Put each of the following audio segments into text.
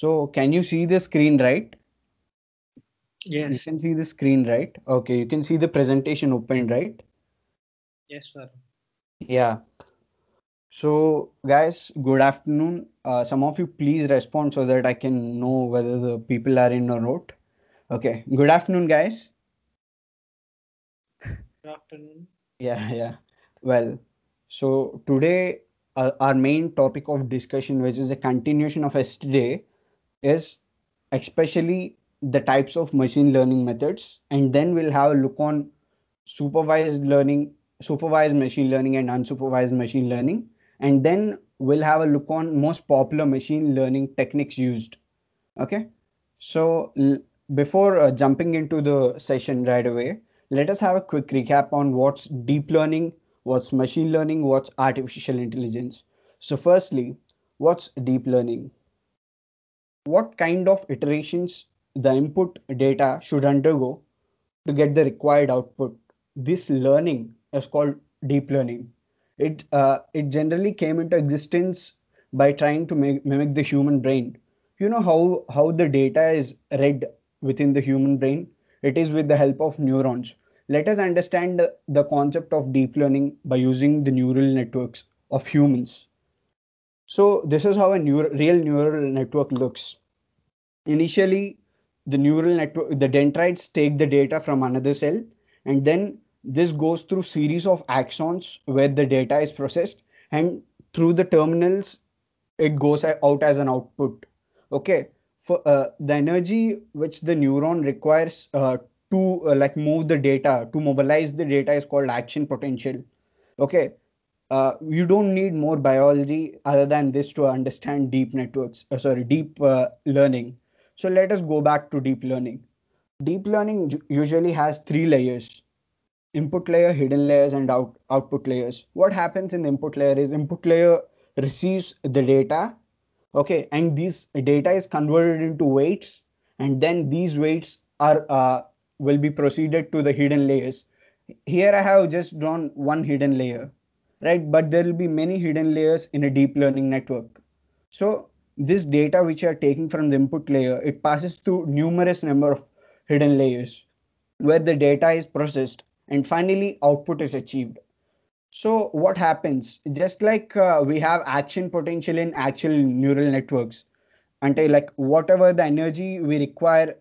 So can you see the screen, right? Yes. You can see the screen, right? Okay, you can see the presentation open, right? Yes, sir. Yeah. So, guys, good afternoon. Uh, some of you please respond so that I can know whether the people are in or not. Okay, good afternoon, guys. Good afternoon. Yeah, yeah. Well, so today uh, our main topic of discussion, which is a continuation of yesterday, is especially the types of machine learning methods, and then we'll have a look on supervised learning, supervised machine learning, and unsupervised machine learning, and then we'll have a look on most popular machine learning techniques used. Okay, so before uh, jumping into the session right away, let us have a quick recap on what's deep learning, what's machine learning, what's artificial intelligence. So, firstly, what's deep learning? What kind of iterations the input data should undergo to get the required output? This learning is called deep learning. It uh, it generally came into existence by trying to mi- mimic the human brain. You know how how the data is read within the human brain? It is with the help of neurons. Let us understand the concept of deep learning by using the neural networks of humans. So this is how a real neural network looks. Initially, the neural network, the dendrites take the data from another cell, and then this goes through series of axons where the data is processed, and through the terminals, it goes out as an output. Okay, for uh, the energy which the neuron requires uh, to uh, like move the data to mobilize the data is called action potential. Okay, uh, you don't need more biology other than this to understand deep networks uh, sorry deep uh, learning. So let us go back to deep learning. Deep learning usually has three layers input layer hidden layers and out, output layers. What happens in the input layer is input layer receives the data okay and this data is converted into weights and then these weights are uh, will be proceeded to the hidden layers. Here i have just drawn one hidden layer right? But there will be many hidden layers in a deep learning network. So this data which you are taking from the input layer it passes through numerous number of hidden layers where the data is processed and finally output is achieved. So what happens? Just like uh, we have action potential in actual neural networks until like whatever the energy we require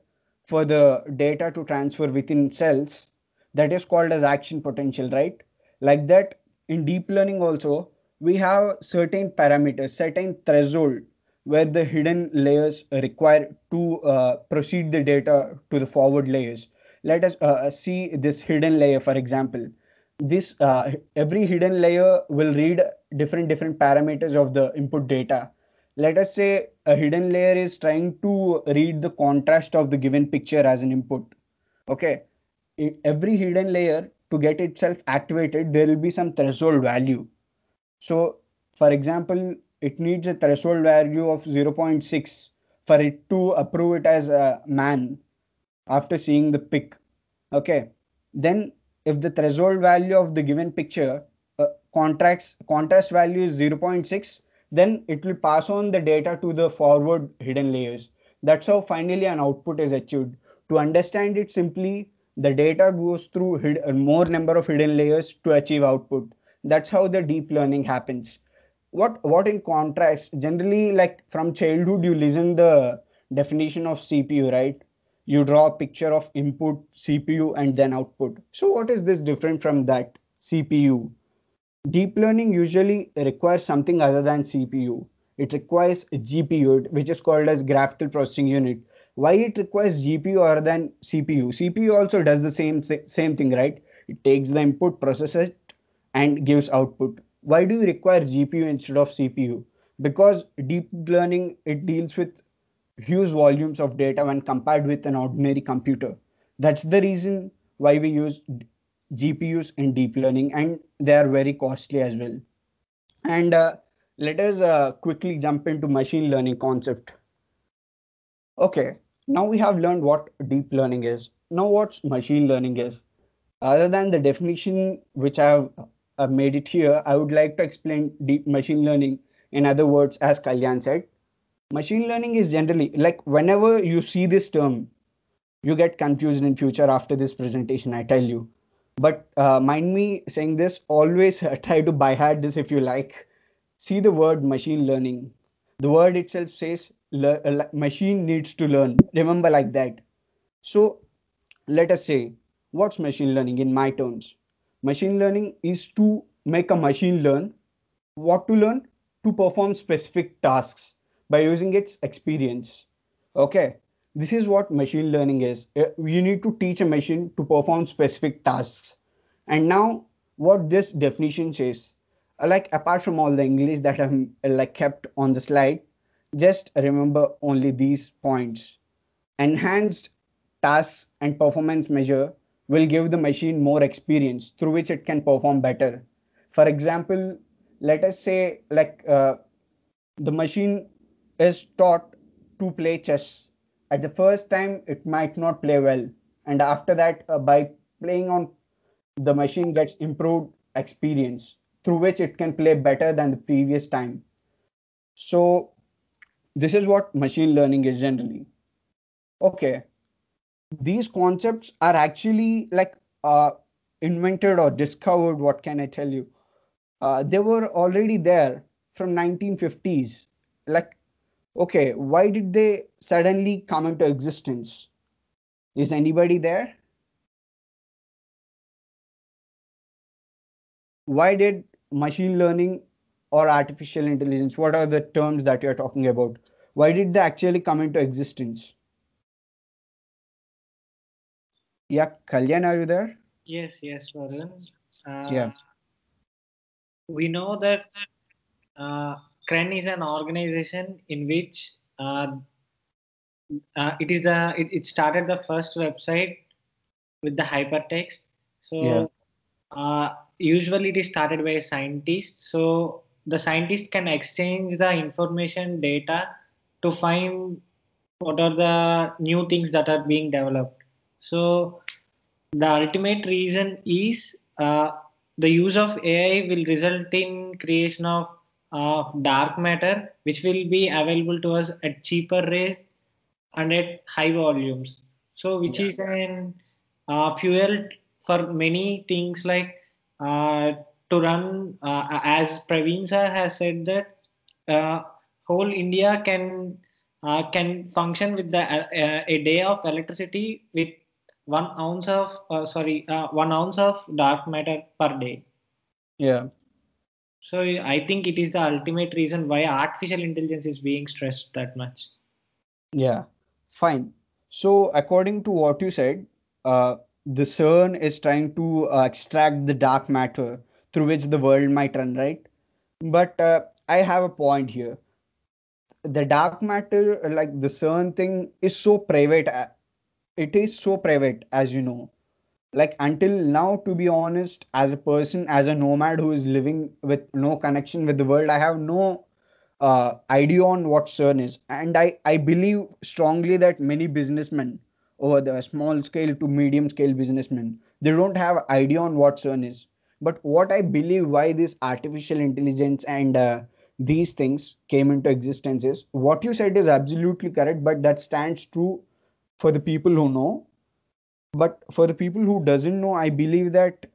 for the data to transfer within cells that is called as action potential right? Like that in deep learning also we have certain parameters certain threshold where the hidden layers require to uh, proceed the data to the forward layers. Let us uh, see this hidden layer for example. This uh, every hidden layer will read different different parameters of the input data. Let us say a hidden layer is trying to read the contrast of the given picture as an input. Okay. Every hidden layer to get itself activated there will be some threshold value. So for example it needs a threshold value of 0.6 for it to approve it as a man after seeing the pic. Okay. Then if the threshold value of the given picture uh, contracts contrast value is 0.6 then it will pass on the data to the forward hidden layers. That's how finally an output is achieved. To understand it simply the data goes through hid- uh, more number of hidden layers to achieve output. That's how the deep learning happens. What what in contrast generally like from childhood you listen the definition of cpu right? You draw a picture of input cpu and then output. So what is this different from that cpu deep learning usually requires something other than cpu it requires a gpu which is called as graphical processing unit why it requires gpu other than cpu cpu also does the same same thing right it takes the input processes it and gives output why do you require gpu instead of cpu because deep learning it deals with huge volumes of data when compared with an ordinary computer. That's the reason why we use GPUs in deep learning, and they are very costly as well. And uh, let us uh, quickly jump into machine learning concept. Okay, now we have learned what deep learning is. Now, what's machine learning is? Other than the definition which I have uh, made it here, I would like to explain deep machine learning in other words, as Kalyan said machine learning is generally like whenever you see this term you get confused in future after this presentation i tell you but uh, mind me saying this always try to buy hard this if you like see the word machine learning the word itself says uh, machine needs to learn. Remember like that. So let us say what's machine learning in my terms? Machine learning is to make a machine learn what to learn to perform specific tasks by using its experience. Okay? This is what machine learning is. Uh, you need to teach a machine to perform specific tasks. And now what this definition says uh, like apart from all the english that i'm uh, like kept on the slide just remember only these points. Enhanced tasks and performance measure will give the machine more experience through which it can perform better. For example let us say like uh, the machine is taught to play chess. At the first time it might not play well. And after that uh, by playing on the machine gets improved experience through which it can play better than the previous time. So this is what machine learning is generally. Okay. These concepts are actually like uh, invented or discovered what can i tell you? Uh, they were already there from 1950s like okay why did they suddenly come into existence? Is anybody there? Why did machine learning or artificial intelligence what are the terms that you're talking about why did they actually come into existence yeah kalyan are you there yes yes Varun. Uh, yeah we know that uh, CERN is an organization in which uh, uh, it is the it, it started the first website with the hypertext. So Yeah. uh, usually it is started by a scientist. So the scientist can exchange the information data to find what are the new things that are being developed. So the ultimate reason is uh, the use of AI will result in creation of uh, dark matter, which will be available to us at cheaper rate and at high volumes. So, which Yeah. is an uh, fuel for many things like uh, to run, uh, as Praveen sir has said that uh, whole India can uh, can function with the uh, a day of electricity with one ounce of uh, sorry uh, one ounce of dark matter per day. yeah So I think it is the ultimate reason why artificial intelligence is being stressed that much. Yeah, fine. So, according to what you said, uh, the CERN is trying to uh, extract the dark matter through which the world might run, right? But uh, I have a point here. The dark matter, like the CERN thing, is so private. uh, It is so private, as you know. Like until now, to be honest, as a person, as a nomad who is living with no connection with the world, I have no uh, idea on what CERN is. And I, I believe strongly that many businessmen over the small scale to medium scale businessmen, they don't have idea on what CERN is. But what I believe why this artificial intelligence and uh, these things came into existence is what you said is absolutely correct, but that stands true for the people who know. But for the people who doesn't know, I believe that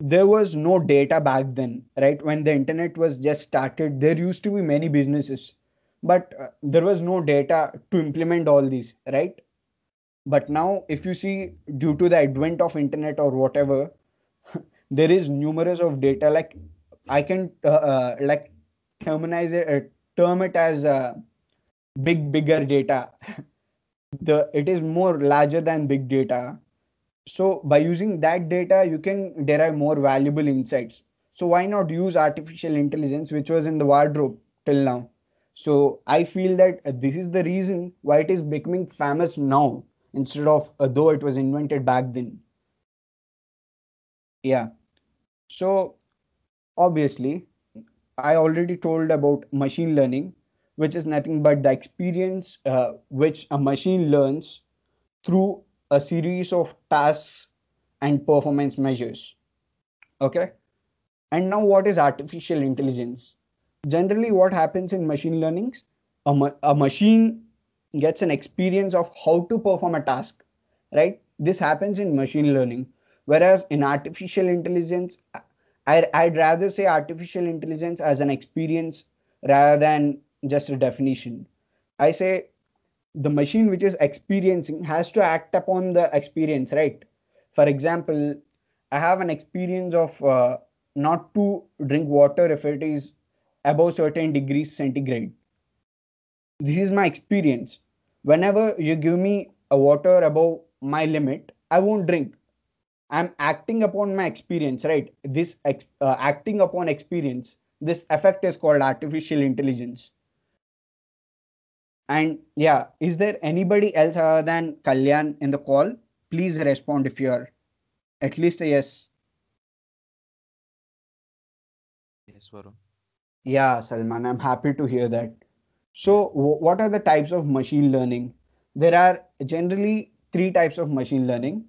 there was no data back then right? When the internet was just started there used to be many businesses. But uh, there was no data to implement all these right? But now if you see due to the advent of internet or whatever there is numerous of data like i can uh, uh, like terminize it uh, term it as uh, big bigger data. The it is more larger than big data. So by using that data you can derive more valuable insights. So why not use artificial intelligence which was in the wardrobe till now? So i feel that this is the reason why it is becoming famous now instead of uh, though it was invented back then. Yeah so obviously i already told about machine learning which is nothing but the experience uh, which a machine learns through a series of tasks and performance measures. Okay. And now, what is artificial intelligence? Generally, what happens in machine learning? a, ma- a machine gets an experience of how to perform a task right this happens in machine learning whereas in artificial intelligence I, i'd rather say artificial intelligence as an experience rather than just a definition. I say the machine which is experiencing has to act upon the experience right? For example i have an experience of uh, not to drink water if it is above certain degrees centigrade. This is my experience. Whenever you give me a water above my limit i won't drink i'm acting upon my experience right? This ex- uh, acting upon experience this effect is called artificial intelligence. And yeah is there anybody else other than kalyan in the call? Please respond if you're at least a yes. Yes, Varun. yeah salman i'm happy to hear that. So wh- what are the types of machine learning? There are generally three types of machine learning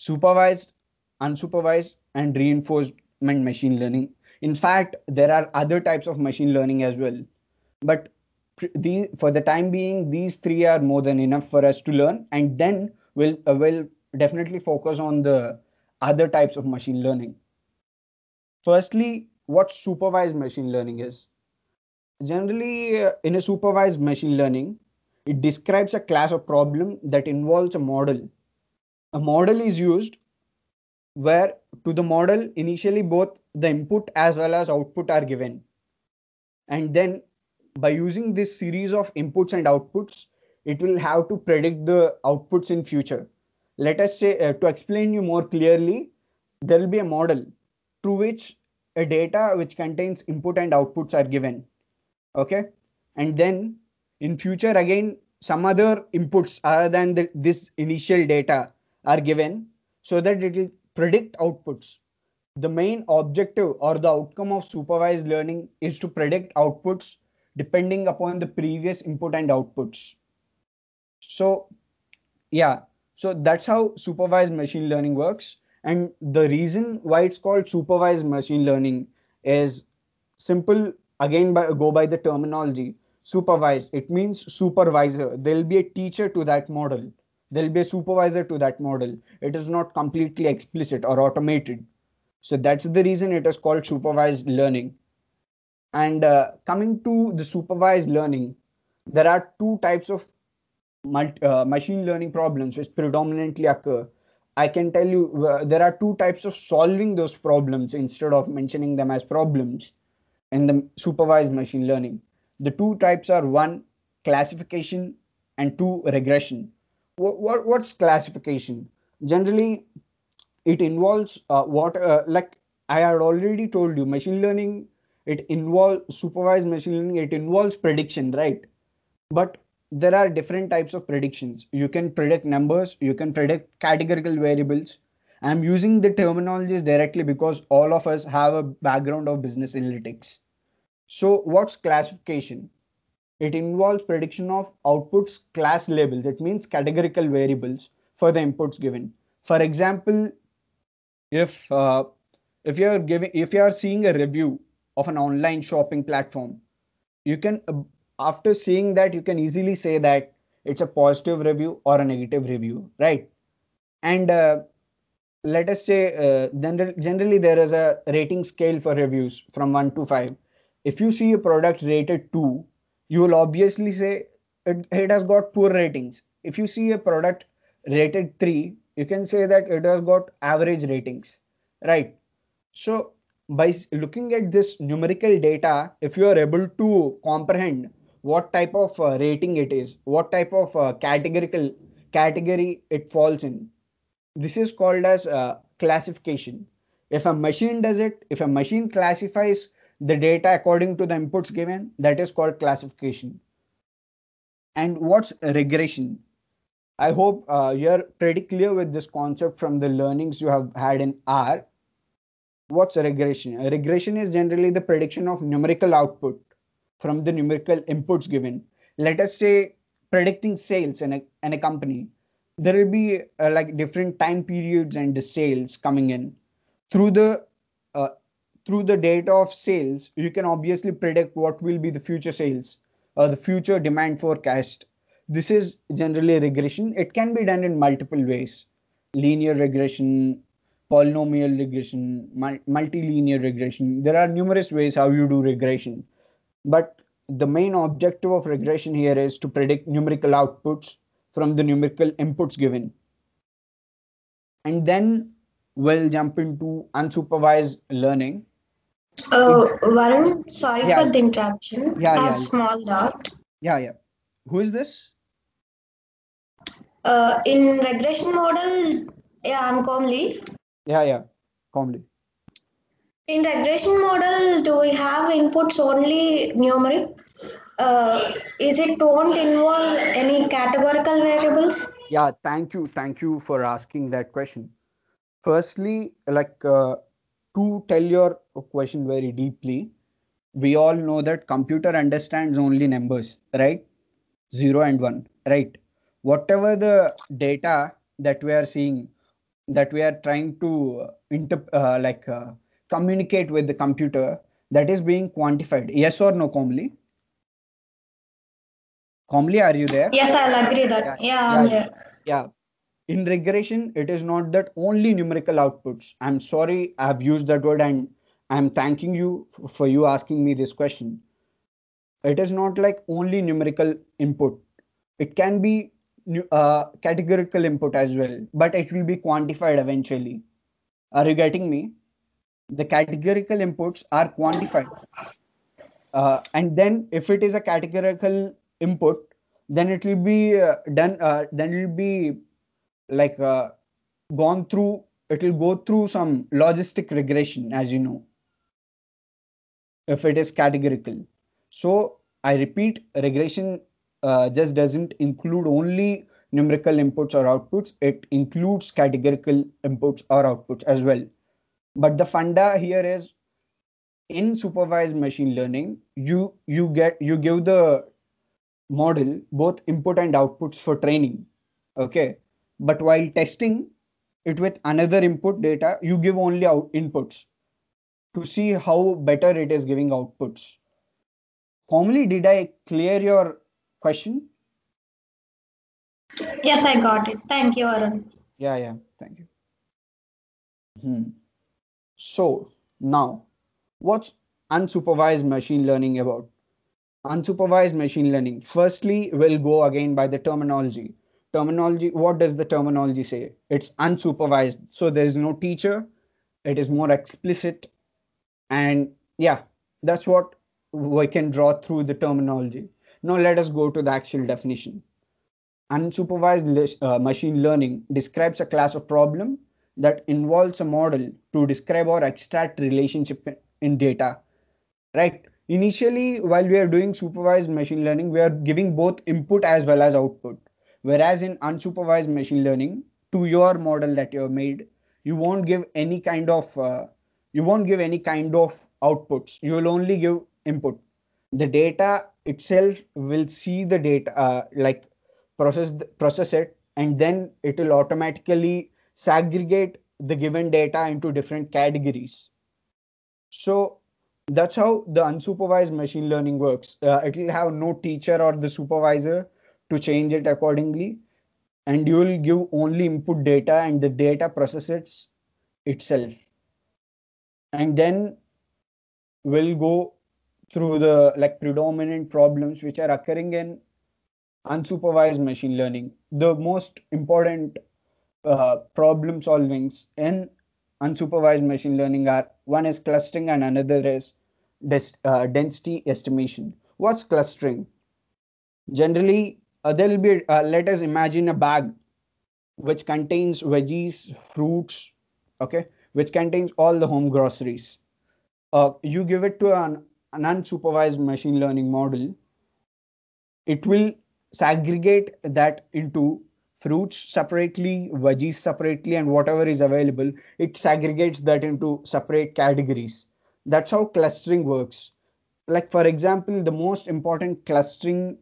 supervised, unsupervised, and reinforcement machine learning. In fact, there are other types of machine learning as well. But the, for the time being, these three are more than enough for us to learn. And then we'll, uh, we'll definitely focus on the other types of machine learning. Firstly, what supervised machine learning is. Generally, uh, in a supervised machine learning, it describes a class of problem that involves a model a model is used where to the model initially both the input as well as output are given. And then by using this series of inputs and outputs it will have to predict the outputs in future. Let us say uh, to explain you more clearly there will be a model through which a data which contains input and outputs are given okay? And then in future again some other inputs other than the, this initial data are given so that it will predict outputs. The main objective or the outcome of supervised learning is to predict outputs depending upon the previous input and outputs. So, yeah, so that's how supervised machine learning works. And the reason why it's called supervised machine learning is simple. Again, by, go by the terminology supervised. It means supervisor. There'll be a teacher to that model there'll be a supervisor to that model. It is not completely explicit or automated. So that's the reason it is called supervised learning. And uh, coming to the supervised learning, there are two types of multi, uh, machine learning problems which predominantly occur. I can tell you uh, there are two types of solving those problems instead of mentioning them as problems in the supervised machine learning. The two types are one, classification, and two, regression what, what what's classification? Generally it involves uh, what uh, like i had already told you machine learning it involves supervised machine learning it involves prediction right? But there are different types of predictions. You can predict numbers you can predict categorical variables. I'm using the terminologies directly because all of us have a background of business analytics. So what's classification it involves prediction of outputs class labels. It means categorical variables for the inputs given. For example, if uh, if you are giving if you are seeing a review of an online shopping platform, you can uh, after seeing that you can easily say that it's a positive review or a negative review, right? And uh, let us say uh, general, generally there is a rating scale for reviews from 1 to 5 if you see a product rated 2 you will obviously say it, it has got poor ratings. If you see a product rated 3, you can say that it has got average ratings, right? So by looking at this numerical data, if you are able to comprehend what type of uh, rating it is, what type of uh, categorical category it falls in, this is called as uh, classification. If a machine does it, if a machine classifies the data according to the inputs given that is called classification. And what's regression? I hope uh, you're pretty clear with this concept from the learnings you have had in r. What's a regression? A regression is generally the prediction of numerical output from the numerical inputs given. Let us say predicting sales in a, in a company. There will be uh, like different time periods and the sales coming in. Through the uh, through the data of sales, you can obviously predict what will be the future sales or the future demand forecast. This is generally regression. It can be done in multiple ways linear regression, polynomial regression, multilinear regression. There are numerous ways how you do regression. But the main objective of regression here is to predict numerical outputs from the numerical inputs given. And then we'll jump into unsupervised learning. Oh, Varun, sorry Yeah. for the interruption. Yeah, I have yeah. small doubt. Yeah, yeah. Who is this? Uh, in regression model, yeah, I'm Komli. Yeah, yeah. Calmly. In regression model, do we have inputs only numeric? Uh, is it won't involve any categorical variables? Yeah, thank you. Thank you for asking that question. Firstly, like uh, to tell your question very deeply, we all know that computer understands only numbers, right? Zero and one, right? Whatever the data that we are seeing, that we are trying to uh, inter uh, like uh, communicate with the computer, that is being quantified. Yes or no, Komli? Komli, are you there? Yes, I'll agree that. Yeah, Yeah, I'm yeah, yeah in regression it is not that only numerical outputs. I'm sorry i've used that word and i'm thanking you for you asking me this question. It is not like only numerical input. It can be uh, categorical input as well but it will be quantified eventually. Are you getting me? The categorical inputs are quantified. Uh, and then if it is a categorical input then it will be uh, done uh, then it will be like uh, gone through it will go through some logistic regression as you know if it is categorical. So i repeat regression uh, just doesn't include only numerical inputs or outputs. It includes categorical inputs or outputs as well. But the funda here is in supervised machine learning you you get you give the model both input and outputs for training. Okay but while testing it with another input data you give only out inputs to see how better it is giving outputs. Formally did i clear your question? Yes, I got it. Thank you, Varun. yeah yeah. Thank you. Hmm. so now what's unsupervised machine learning about? Unsupervised machine learning. Firstly we'll go again by the terminology terminology what does the terminology say? It's unsupervised. So there is no teacher. It is more explicit. And yeah that's what we can draw through the terminology. Now let us go to the actual definition. Unsupervised uh, machine learning describes a class of problem that involves a model to describe or extract relationship in data right? Initially while we are doing supervised machine learning we are giving both input as well as output whereas in unsupervised machine learning to your model that you have made you won't give any kind of uh, you won't give any kind of outputs. You will only give input. The data itself will see the data uh, like process process it and then it will automatically segregate the given data into different categories. So that's how the unsupervised machine learning works. Uh, it will have no teacher or the supervisor to change it accordingly. And you will give only input data and the data processes itself. And then we'll go through the like predominant problems which are occurring in unsupervised machine learning. The most important uh, problem solvings in unsupervised machine learning are one is clustering and another is uh, density estimation. What's clustering? Generally uh, there will be uh, let us imagine a bag which contains veggies fruits okay which contains all the home groceries. Uh, you give it to an, an unsupervised machine learning model. It will segregate that into fruits separately veggies separately and whatever is available it segregates that into separate categories. That's how clustering works. Like for example the most important clustering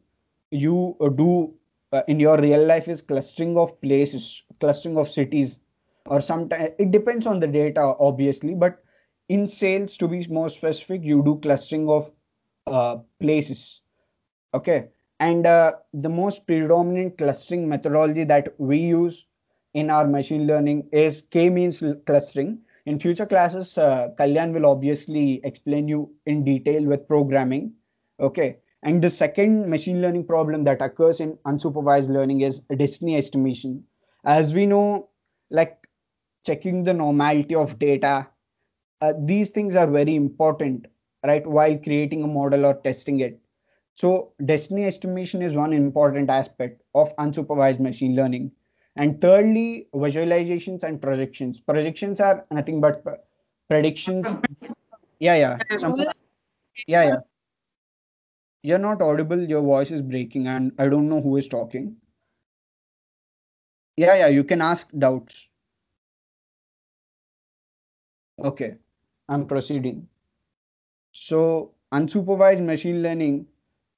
you uh, do uh, in your real life is clustering of places clustering of cities or sometimes it depends on the data obviously but in sales to be more specific you do clustering of uh, places Okay. And uh, the most predominant clustering methodology that we use in our machine learning is k-means clustering. In future classes, uh, Kalyan will obviously explain you in detail with programming. Okay. And the second machine learning problem that occurs in unsupervised learning is density estimation. As we know, like checking the normality of data, uh, these things are very important, right? While creating a model or testing it. So density estimation is one important aspect of unsupervised machine learning. And thirdly, visualizations and projections. Projections are nothing but predictions. Yeah, yeah. Some, yeah, yeah. You're not audible. Your voice is breaking, and I don't know who is talking. Yeah, yeah. You can ask doubts. Okay, I'm proceeding. So unsupervised machine learning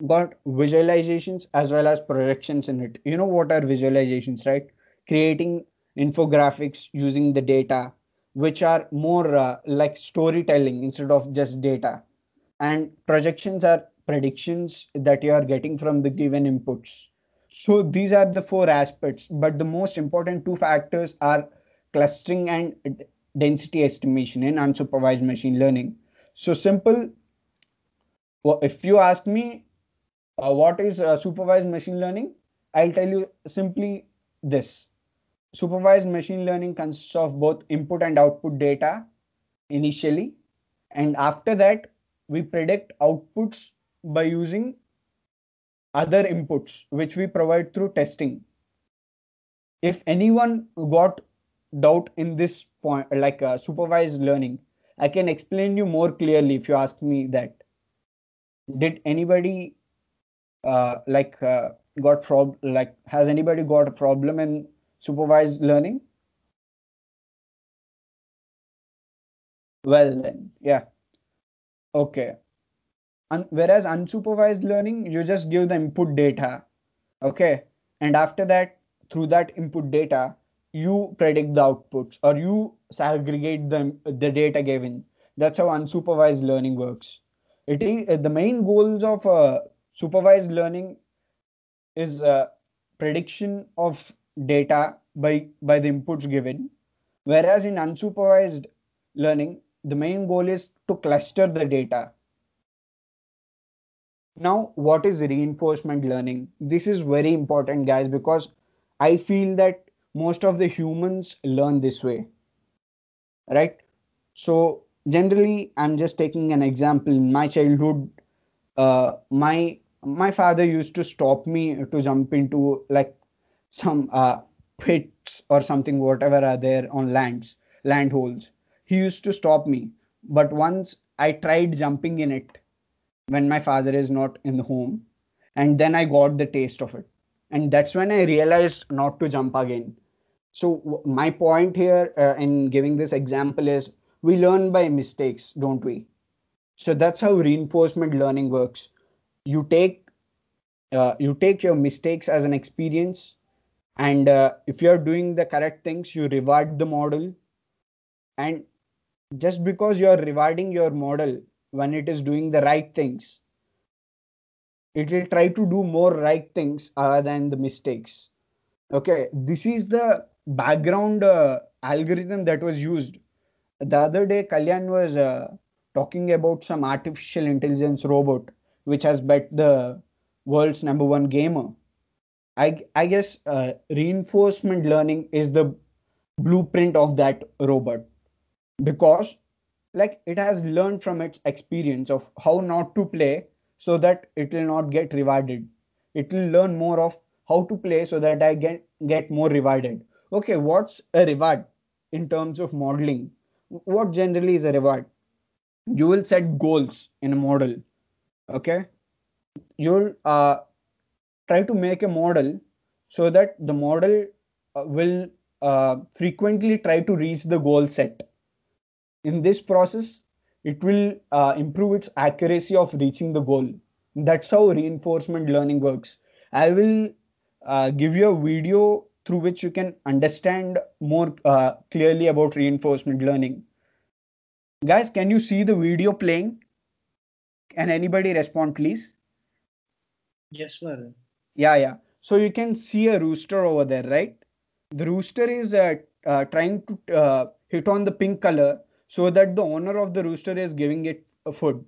got visualizations as well as projections in it. You know what are visualizations, right? Creating infographics using the data, which are more uh, like storytelling instead of just data. And projections are predictions that you are getting from the given inputs. So these are the four aspects, but the most important two factors are clustering and density estimation in unsupervised machine learning. So simple, well, if you ask me, uh, what is uh, supervised machine learning? I'll tell you simply this. Supervised machine learning consists of both input and output data initially. And after that, we predict outputs by using other inputs, which we provide through testing. If anyone got doubt in this point, like uh, supervised learning, I can explain you more clearly if you ask me that. Did anybody uh, like uh, got prob like has anybody got a problem in supervised learning? Well then, yeah. Okay. And whereas unsupervised learning, you just give the input data. Okay. And after that, through that input data, you predict the outputs or you segregate the, the data given. That's how unsupervised learning works. It is the main goals of uh, supervised learning is uh, prediction of data by by the inputs given whereas in unsupervised learning the main goal is to cluster the data now what is reinforcement learning? This is very important guys because i feel that most of the humans learn this way right? So generally i'm just taking an example. In my childhood uh, my my father used to stop me to jump into like some uh, pits or something whatever are there on lands land holes he used to stop me. But once i tried jumping in it when my father is not in the home and then i got the taste of it. And that's when i realized not to jump again. So my point here uh, in giving this example is we learn by mistakes don't we? So that's how reinforcement learning works. You take uh, you take your mistakes as an experience and uh, if you're doing the correct things you reward the model. And just because you're rewarding your model when it is doing the right things. It will try to do more right things other than the mistakes. Okay this is the background uh, algorithm that was used. The other day kalyan was uh, talking about some artificial intelligence robot which has bet the world's number one gamer. I, I guess uh, reinforcement learning is the blueprint of that robot. Because like it has learned from its experience of how not to play so that it will not get rewarded. It will learn more of how to play so that i get get more rewarded. Okay what's a reward in terms of modeling? What generally is a reward? You will set goals in a model okay? You'll uh, try to make a model so that the model uh, will uh, frequently try to reach the goal set in this process it will uh, improve its accuracy of reaching the goal that's how reinforcement learning works i will uh, give you a video through which you can understand more uh, clearly about reinforcement learning guys can you see the video playing can anybody respond please Yes, sir. Yeah, yeah. So you can see a rooster over there, right? The rooster is uh, uh, trying to uh, hit on the pink color so that the owner of the rooster is giving it a food,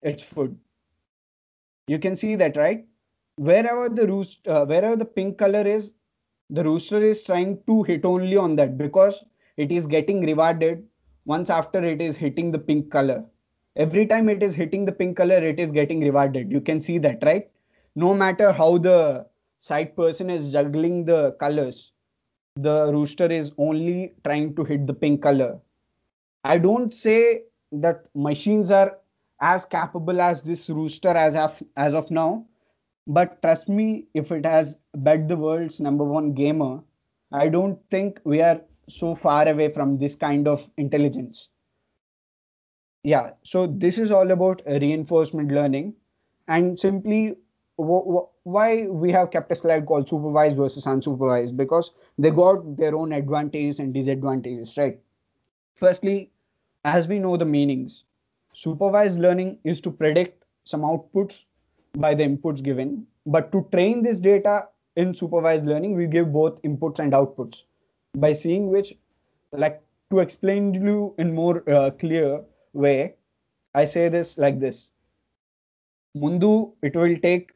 its food. You can see that, right? Wherever the roost, uh, wherever the pink color is, the rooster is trying to hit only on that because it is getting rewarded once after it is hitting the pink color. Every time it is hitting the pink color, it is getting rewarded. You can see that, right? No matter how the side person is juggling the colors, the rooster is only trying to hit the pink color. I don't say that machines are as capable as this rooster as of as of now, but trust me, if it has bet the world's number one gamer, I don't think we are so far away from this kind of intelligence. Yeah, so this is all about reinforcement learning and simply why we have kept a slide called supervised versus unsupervised because they got their own advantages and disadvantages, right? Firstly, as we know the meanings, supervised learning is to predict some outputs by the inputs given, but to train this data in supervised learning, we give both inputs and outputs by seeing which, like to explain to you in more uh, clear way, I say this like this. Mundu, it will take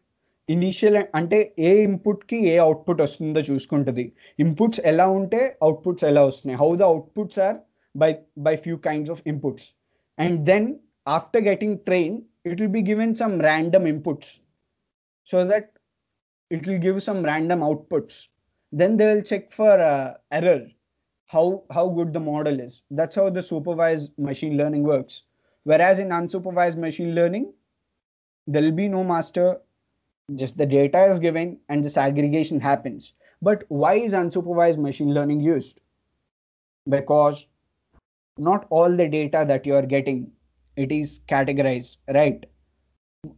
initial అంటే ఏ ఇన్పుట్కి ఏ output వస్తుందో చూసుకుంటుంది inputs ఎలా ఉంటే outputs ఎలా వస్తున్నాయి how the outputs are by, by few kinds of inputs. And then after getting trained, it will be given some random inputs so that it will give some random outputs. Then they will check for uh, error, how, how good the model is. That's how the supervised machine learning works. Whereas in unsupervised machine learning, there will be no master, just the data is given and this aggregation happens. But why is unsupervised machine learning used? Because not all the data that you are getting, it is categorized, right?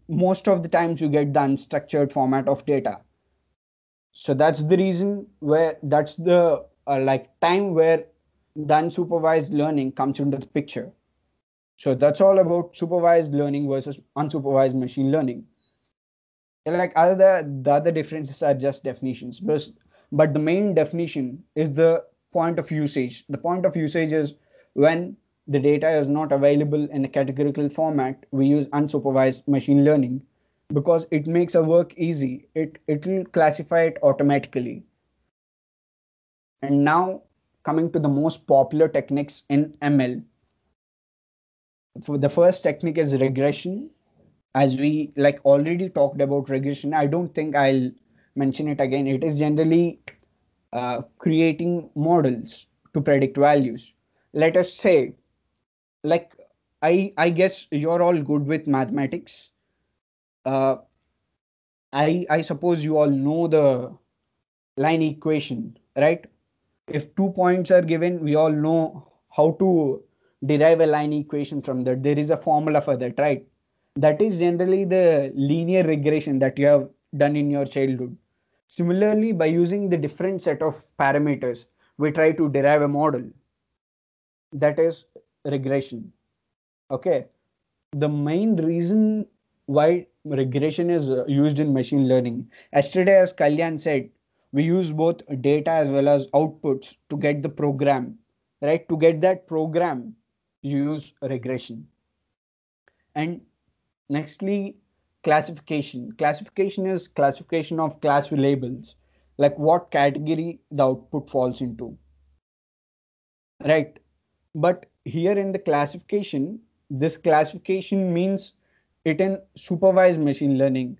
Most of the times you get the unstructured format of data. So that's the reason where that's the uh, like time where the unsupervised learning comes into the picture. So that's all about supervised learning versus unsupervised machine learning like other the other differences are just definitions but but the main definition is the point of usage the point of usage is when the data is not available in a categorical format we use unsupervised machine learning because it makes our work easy. It it will classify it automatically. And now coming to the most popular techniques in ml for the first technique is regression. As we like already talked about regression i don't think i'll mention it again. It is generally uh, creating models to predict values let us say like i i guess you're all good with mathematics uh, i i suppose you all know the line equation right if two points are given we all know how to derive a line equation from that there is a formula for that right that is generally the linear regression that you have done in your childhood. Similarly, by using the different set of parameters, we try to derive a model. That is regression. Okay. The main reason why regression is uh, used in machine learning. Yesterday, as Kalyan said, we use both data as well as outputs to get the program, right? To get that program, you use regression. And Nextly, classification. Classification is classification of class labels, like what category the output falls into. Right. But here in the classification, this classification means it in supervised machine learning.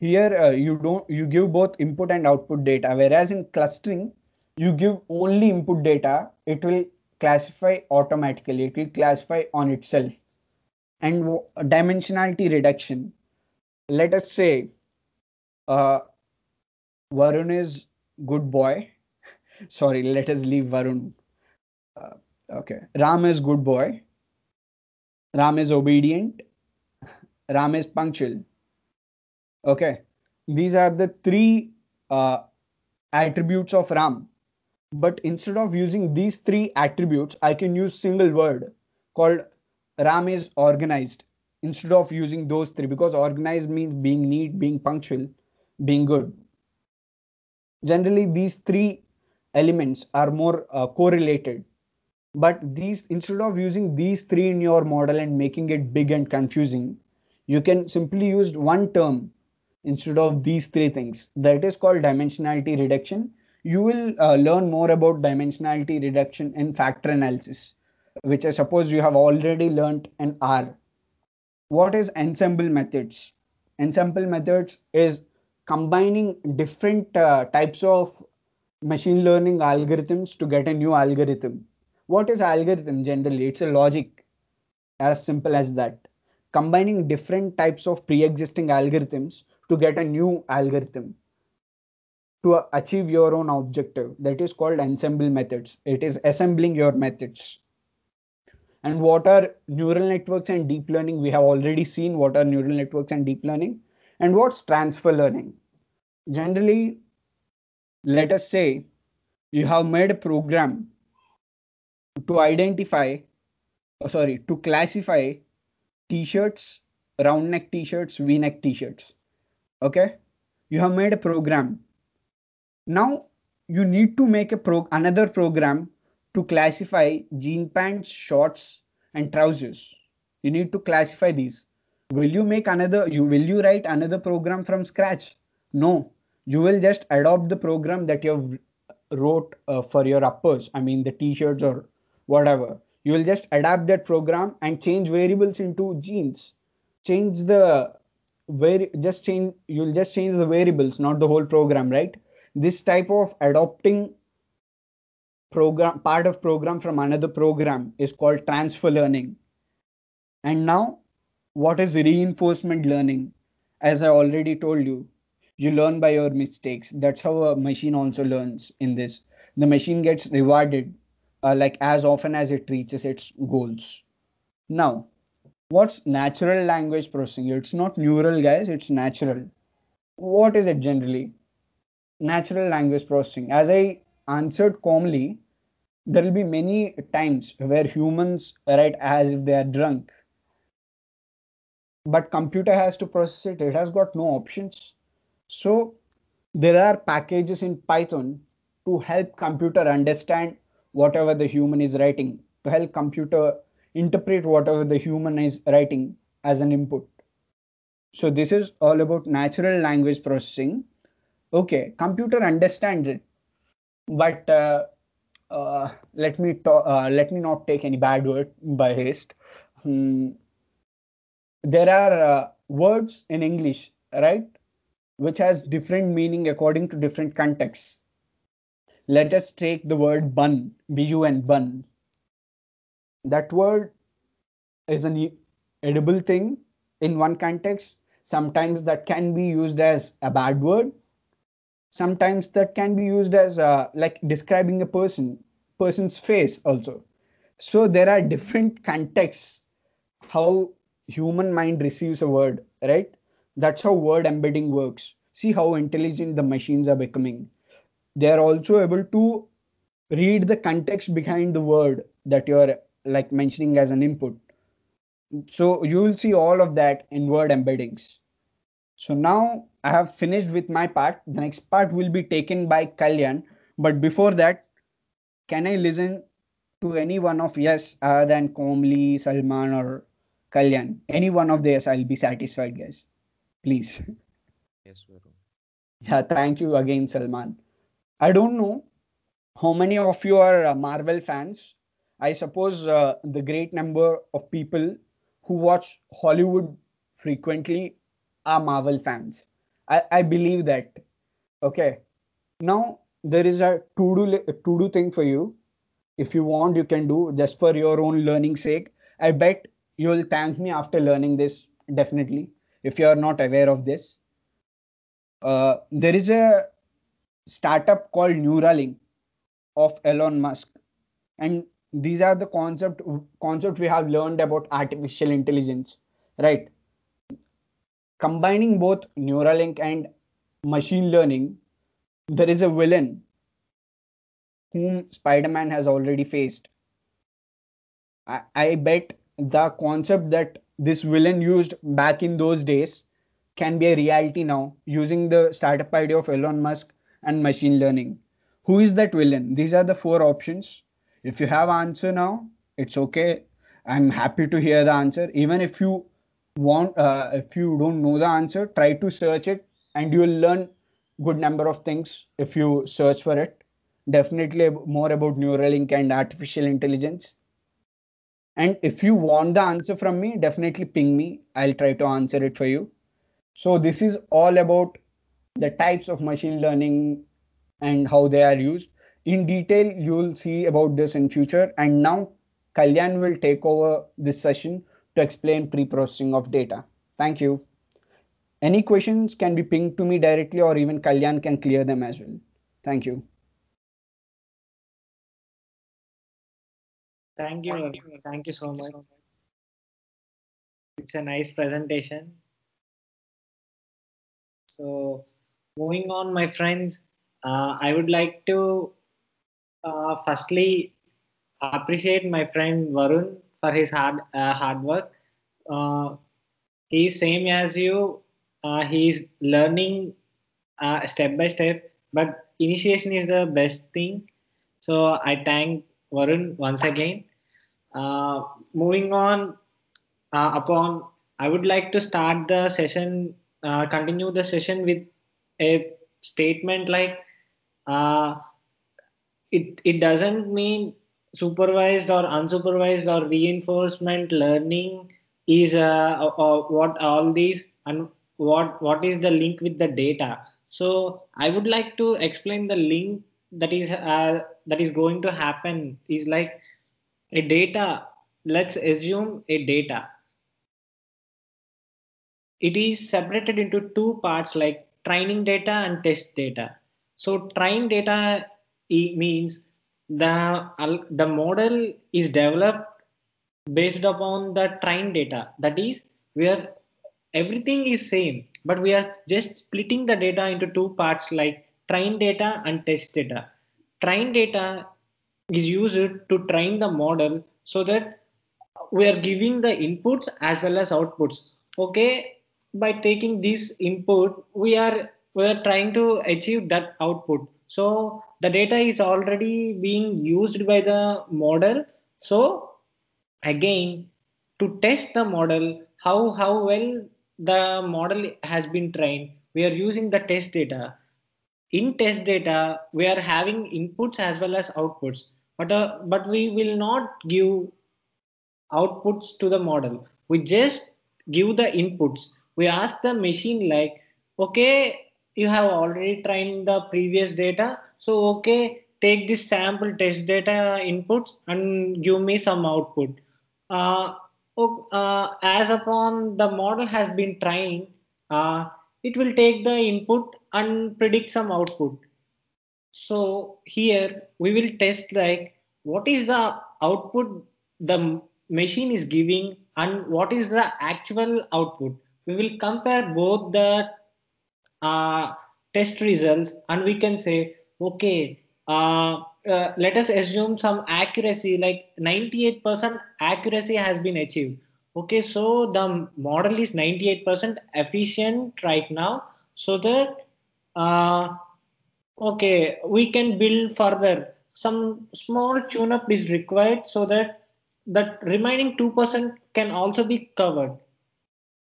Here uh, you don't you give both input and output data, whereas in clustering you give only input data. It will classify automatically. It will classify on itself and dimensionality reduction. Let us say uh, Varun is good boy. Sorry, let us leave Varun. Uh, okay, Ram is good boy. Ram is obedient. Ram is punctual. Okay, these are the three uh, attributes of Ram. But instead of using these three attributes, I can use single word called Ram is organized instead of using those three because organized means being neat, being punctual. being good. Generally, these three elements are more uh, correlated. But these instead of using these three in your model and making it big and confusing, you can simply use one term instead of these three things. That is called dimensionality reduction. You will uh, learn more about dimensionality reduction in factor analysis, which I suppose you have already learned in R. What is ensemble methods? Ensemble methods is combining different uh, types of machine learning algorithms to get a new algorithm. What is algorithm generally? It's a logic as simple as that. Combining different types of pre-existing algorithms to get a new algorithm to achieve your own objective. That is called ensemble methods. It is assembling your methods. And what are neural networks and deep learning? We have already seen what are neural networks and deep learning. And what's transfer learning? Generally, let us say you have made a program to identify, oh, sorry, to classify t-shirts, round neck t-shirts, v-neck t-shirts. Okay, you have made a program. Now you need to make a pro another program to classify jean pants, shorts, and trousers. You need to classify these. Will you make another? You will you write another program from scratch? No, you will just adopt the program that you have wrote uh, for your uppers. I mean the t-shirts or whatever. You will just adapt that program and change variables into jeans. Change the where just change you'll just change the variables not the whole program right? This type of adopting program part of program from another program is called transfer learning. And now what is reinforcement learning? As i already told you you learn by your mistakes. That's how a machine also learns in this. The machine gets rewarded uh, like as often as it reaches its goals. Now what's natural language processing? It's not neural guys it's natural. What is it generally? Natural language processing. As i answered Komli there will be many times where humans write as if they are drunk. But computer has to process it. It has got no options. So there are packages in python to help computer understand whatever the human is writing to help computer interpret whatever the human is writing as an input. So this is all about natural language processing. Okay, computer understands it, but uh, uh, let me talk, uh, let me not take any bad word by haste. Hmm. There are uh, words in English, right, which has different meaning according to different contexts. Let us take the word bun, B-U-N, bun. That word is an edible thing in one context. Sometimes that can be used as a bad word. Sometimes that can be used as uh, like describing a person person's face also. So there are different contexts how human mind receives a word right? That's how word embedding works. See how intelligent the machines are becoming they are also able to read the context behind the word that you're like mentioning as an input. So you will see all of that in word embeddings. So now I have finished with my part. The next part will be taken by Kalyan. But before that, can I listen to any one of yes other than Komli, Salman or Kalyan? Any one of theirs, I'll be satisfied, guys. Please. Yes, Varun. Yeah, thank you again, Salman. I don't know how many of you are uh, Marvel fans, I suppose uh, the great number of people who watch Hollywood frequently are Marvel fans. I, I believe that. Okay. Now there is a to do to do thing for you. If you want, you can do just for your own learning sake. I bet you'll thank me after learning this definitely. If you are not aware of this, uh, there is a startup called Neuralink of Elon Musk, and these are the concept concept we have learned about artificial intelligence right? Combining both neuralink and machine learning there is a villain whom spider-man has already faced. I, I bet the concept that this villain used back in those days can be a reality now using the startup idea of Elon Musk and machine learning. Who is that villain? These are the four options. If you have answer now, it's okay. I'm happy to hear the answer. Even if you want, uh, if you don't know the answer, try to search it, and you will learn good number of things if you search for it. Definitely more about Neuralink and artificial intelligence. And if you want the answer from me, definitely ping me. I'll try to answer it for you. So this is all about the types of machine learning and how they are used. In detail, you will see about this in future. And now Kalyan will take over this session to explain pre-processing of data. Thank you. Any questions can be pinged to me directly or even Kalyan can clear them as well. Thank you. Thank you. Thank you so much. It's a nice presentation. So moving on, my friends, uh, I would like to uh, firstly appreciate my friend Varun for his hard uh, hard work. Uh, he's same as you. Uh, he's learning uh, step by step, but initiation is the best thing. So I thank Varun once again. Uh, moving on upon, I would like to start the session, continue the session with a statement like uh, it, it doesn't mean supervised or unsupervised or reinforcement learning is uh, or what all these and what what is the link with the data. So i would like to explain the link that is uh, that is going to happen is like a data. Let's assume a data. It is separated into two parts like training data and test data. So train data means the the model is developed based upon the train data. That is where everything is same but we are just splitting the data into two parts like train data and test data. Train data is used to train the model so that we are giving the inputs as well as outputs. Okay by taking this input we are we are trying to achieve that output. So the data is already being used by the model. So again to test the model how how well the model has been trained we are using the test data. In test data we are having inputs as well as outputs but uh, but we will not give outputs to the model. We just give the inputs we ask the machine like okay you have already trained the previous data. So okay take this sample test data inputs and give me some output. Uh, uh, as upon the model has been trained uh, it will take the input and predict some output. So here we will test like what is the output the machine is giving and what is the actual output we will compare both the uh, test results and we can say okay uh, uh, let us assume some accuracy like 98% accuracy has been achieved. Okay so the model is 98% efficient right now. So that uh, okay we can build further. Some small tune up is required so that that remaining 2% can also be covered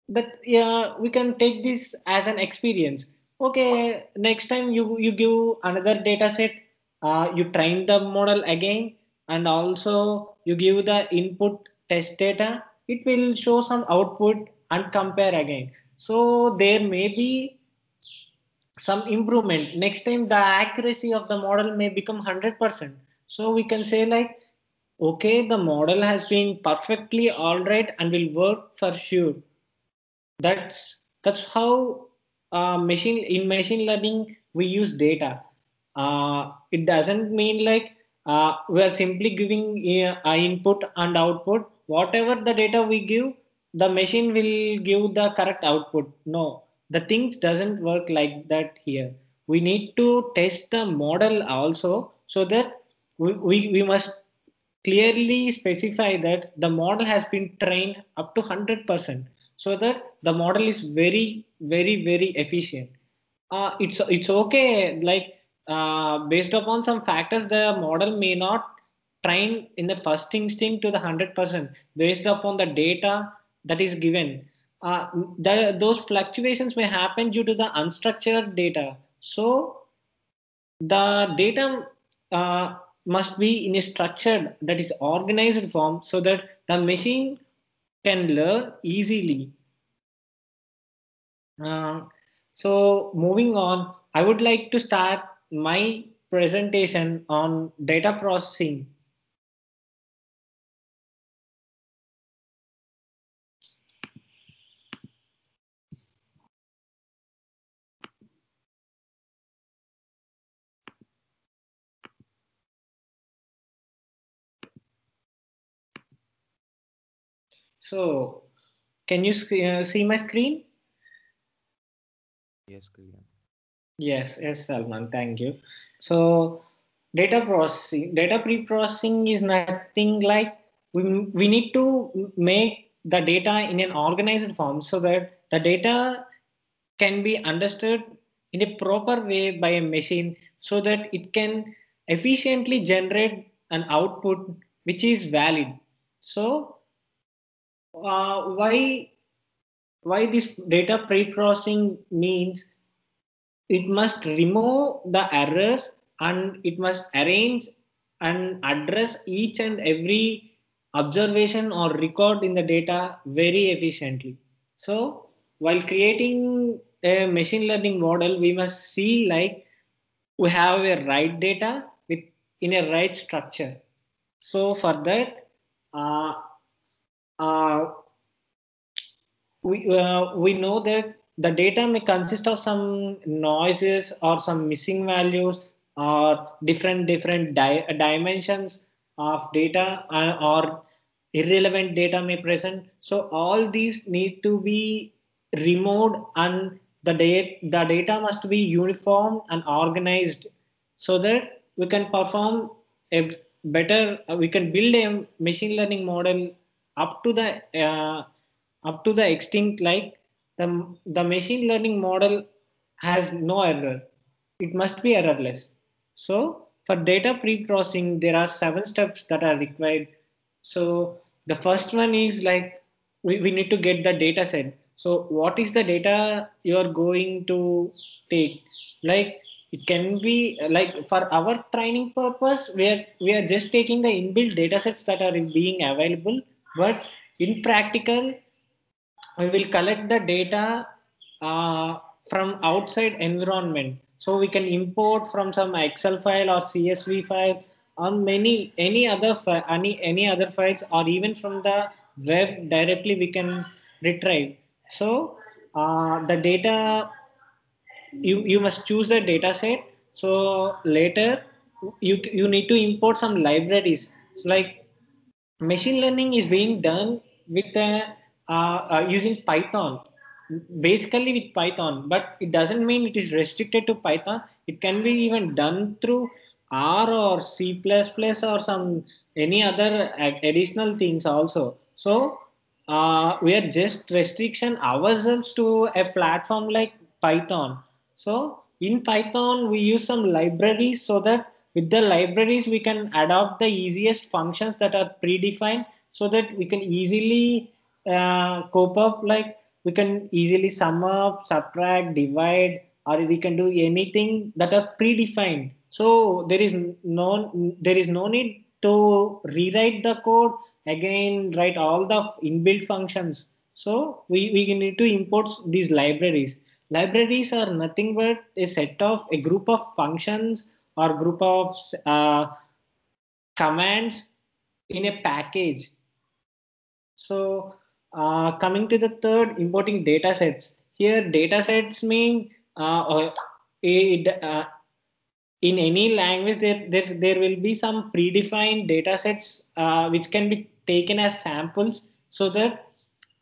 that yeah we can take this as an experience. Okay next time you you give another data set uh, you train the model again and also you give the input test data it will show some output and compare again. So there may be some improvement. Next time the accuracy of the model may become 100% so we can say like okay the model has been perfectly all right and will work for sure that's that's how uh, machine in machine learning we use data. Uh, it doesn't mean like uh, we are simply giving uh, input and output. Whatever the data we give the machine will give the correct output. No the things doesn't work like that here. We need to test the model also so that we, we, we must clearly specify that the model has been trained up to 100% so that the model is very very very efficient. Uh, it's it's okay like uh, based upon some factors the model may not train in the first instinct to the 100% based upon the data that is given. Uh, the, those fluctuations may happen due to the unstructured data. So the data uh, must be in a structured that is organized form so that the machine can learn easily. Uh, so moving on i would like to start my presentation on data processing So, can you uh, see my screen? Yes, Kriyan. Yes, yes, Salman. Thank you. So, data processing, data pre-processing is nothing like we we need to make the data in an organized form so that the data can be understood in a proper way by a machine so that it can efficiently generate an output which is valid. So uh, why why this data pre-processing means it must remove the errors and it must arrange and address each and every observation or record in the data very efficiently. So while creating a machine learning model we must see like we have a right data with in a right structure. So for that uh, uh, we uh, we know that the data may consist of some noises or some missing values or different different di- dimensions of data uh, or irrelevant data may present. So all these need to be removed and the data the data must be uniform and organized so that we can perform a better we can build a machine learning model up to the uh, up to the extent like the, the machine learning model has no error. It must be errorless. So for data pre-processing there are seven steps that are required. So the first one is like we, we need to get the data set. So what is the data you are going to take? Like it can be like for our training purpose we are we are just taking the inbuilt data sets that are being available but in practical we will collect the data uh, from outside environment. So we can import from some excel file or csv file or many any other any any other files or even from the web directly we can retrieve. So uh, the data you you must choose the data set. So later you you need to import some libraries. So like machine learning is being done with uh, uh, using Python, basically with Python, but it doesn't mean it is restricted to Python. It can be even done through R or C++ or some any other additional things also. So uh, we are just restriction ourselves to a platform like Python. So in Python, we use some libraries so that with the libraries, we can adopt the easiest functions that are predefined so that we can easily uh, cope up like we can easily sum up subtract divide or we can do anything that are predefined. So there is no there is no need to rewrite the code again write all the inbuilt functions. So we, we need to import these libraries. Libraries are nothing but a set of a group of functions or group of uh, commands in a package so uh, coming to the third, importing data sets. Here, data sets mean uh, it, uh, in any language there there's, there will be some predefined data sets uh, which can be taken as samples so that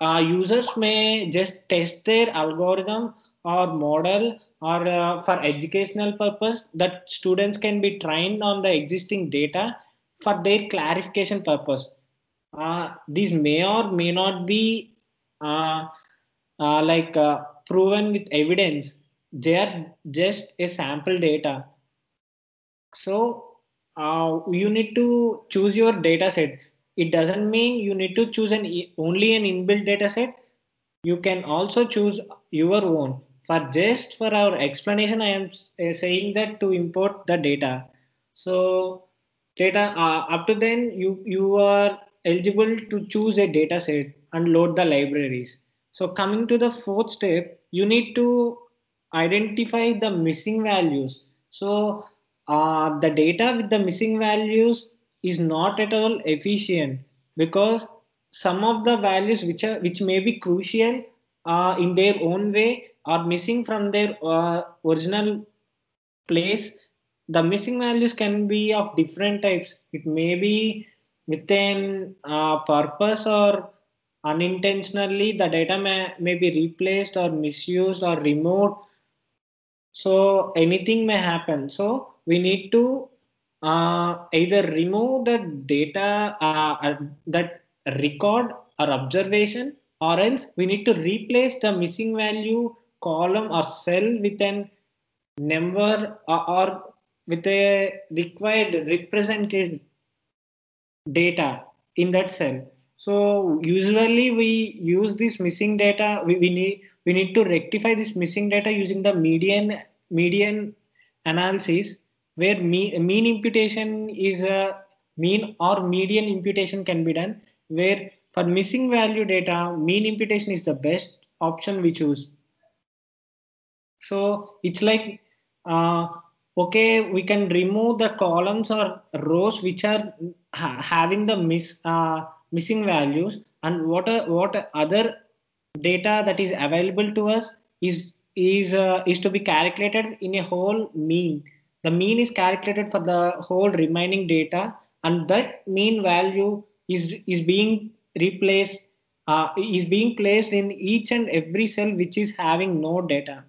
uh, users may just test their algorithm or model or uh, for educational purpose that students can be trained on the existing data for their clarification purpose. Uh, these may or may not be uh, uh, like uh, proven with evidence. They are just a sample data. So uh, you need to choose your data set. It doesn't mean you need to choose an only an inbuilt data set. You can also choose your own for just for our explanation i am uh, saying that to import the data. So data uh, up to then you you are eligible to choose a data set and load the libraries. So coming to the fourth step you need to identify the missing values. So uh, the data with the missing values is not at all efficient because some of the values which are which may be crucial uh, in their own way are missing from their uh, original place the missing values can be of different types. It may be within uh, purpose or unintentionally the data may, may be replaced or misused or removed. So anything may happen. So we need to uh, either remove the data uh, that record or observation or else we need to replace the missing value column or cell with an number or, with a required represented data in that cell. So usually we use this missing data we, we need we need to rectify this missing data using the median median analysis where mean, mean imputation is a mean or median imputation can be done where for missing value data mean imputation is the best option we choose so it's like uh, okay we can remove the columns or rows which are ha having the miss uh, missing values. And what are, what other data that is available to us is is uh, is to be calculated in a whole mean. The mean is calculated for the whole remaining data and that mean value is is being replaced uh, is being placed in each and every cell which is having no data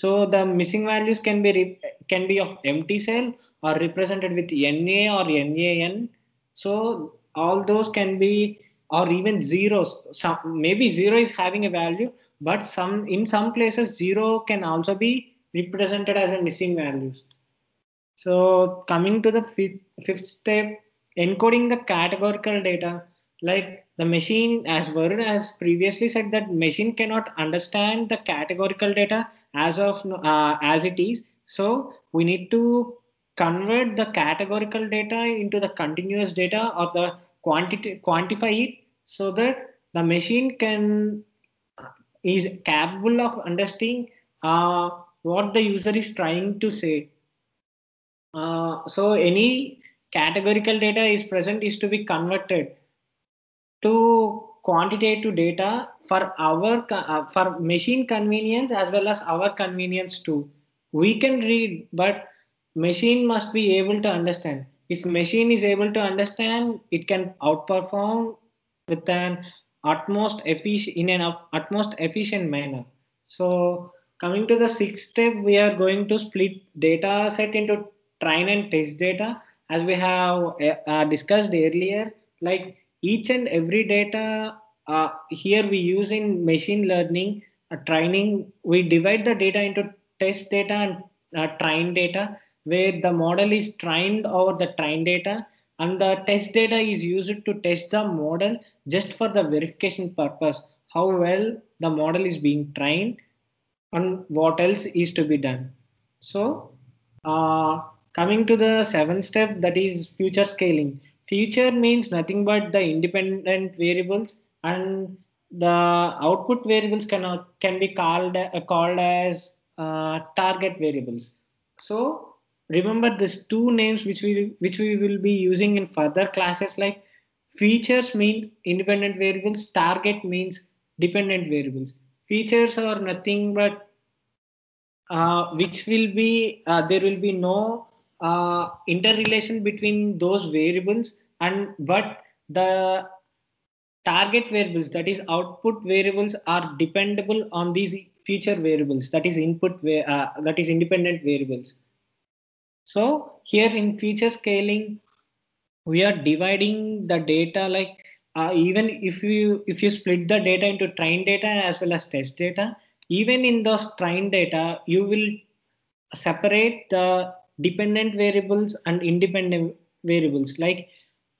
so the missing values can be can be of empty cell or represented with Na or NaN. So all those can be or even zeros. Some maybe zero is having a value, but some in some places zero can also be represented as a missing values. So coming to the fifth, fifth step, encoding the categorical data, like the machine, as Varun has previously said, that machine cannot understand the categorical data as of uh, as it is. So we need to convert the categorical data into the continuous data or the quantity quantify it so that the machine can is capable of understanding uh, what the user is trying to say. Uh, so any categorical data is present is to be converted to quantitative data for our uh, for machine convenience as well as our convenience too. We can read but machine must be able to understand. If machine is able to understand it can outperform with an utmost efficient in an utmost efficient manner. So coming to the sixth step we are going to split data set into train and test data. As we have uh, discussed earlier like each and every data uh, here we use in machine learning uh, training. We divide the data into test data and uh, train data where the model is trained over the train data and the test data is used to test the model just for the verification purpose how well the model is being trained and what else is to be done. So uh, coming to the seventh step that is feature scaling Feature means nothing but the independent variables and the output variables can, can be called, uh, called as uh, target variables. So remember these two names which we, which we will be using in further classes like features means independent variables, target means dependent variables. Features are nothing but uh, which will be, uh, there will be no uh, interrelation between those variables and but the target variables that is output variables are dependable on these feature variables that is input uh, that is independent variables. So here in feature scaling we are dividing the data like uh, even if you if you split the data into train data as well as test data even in those train data you will separate the dependent variables and independent variables. Like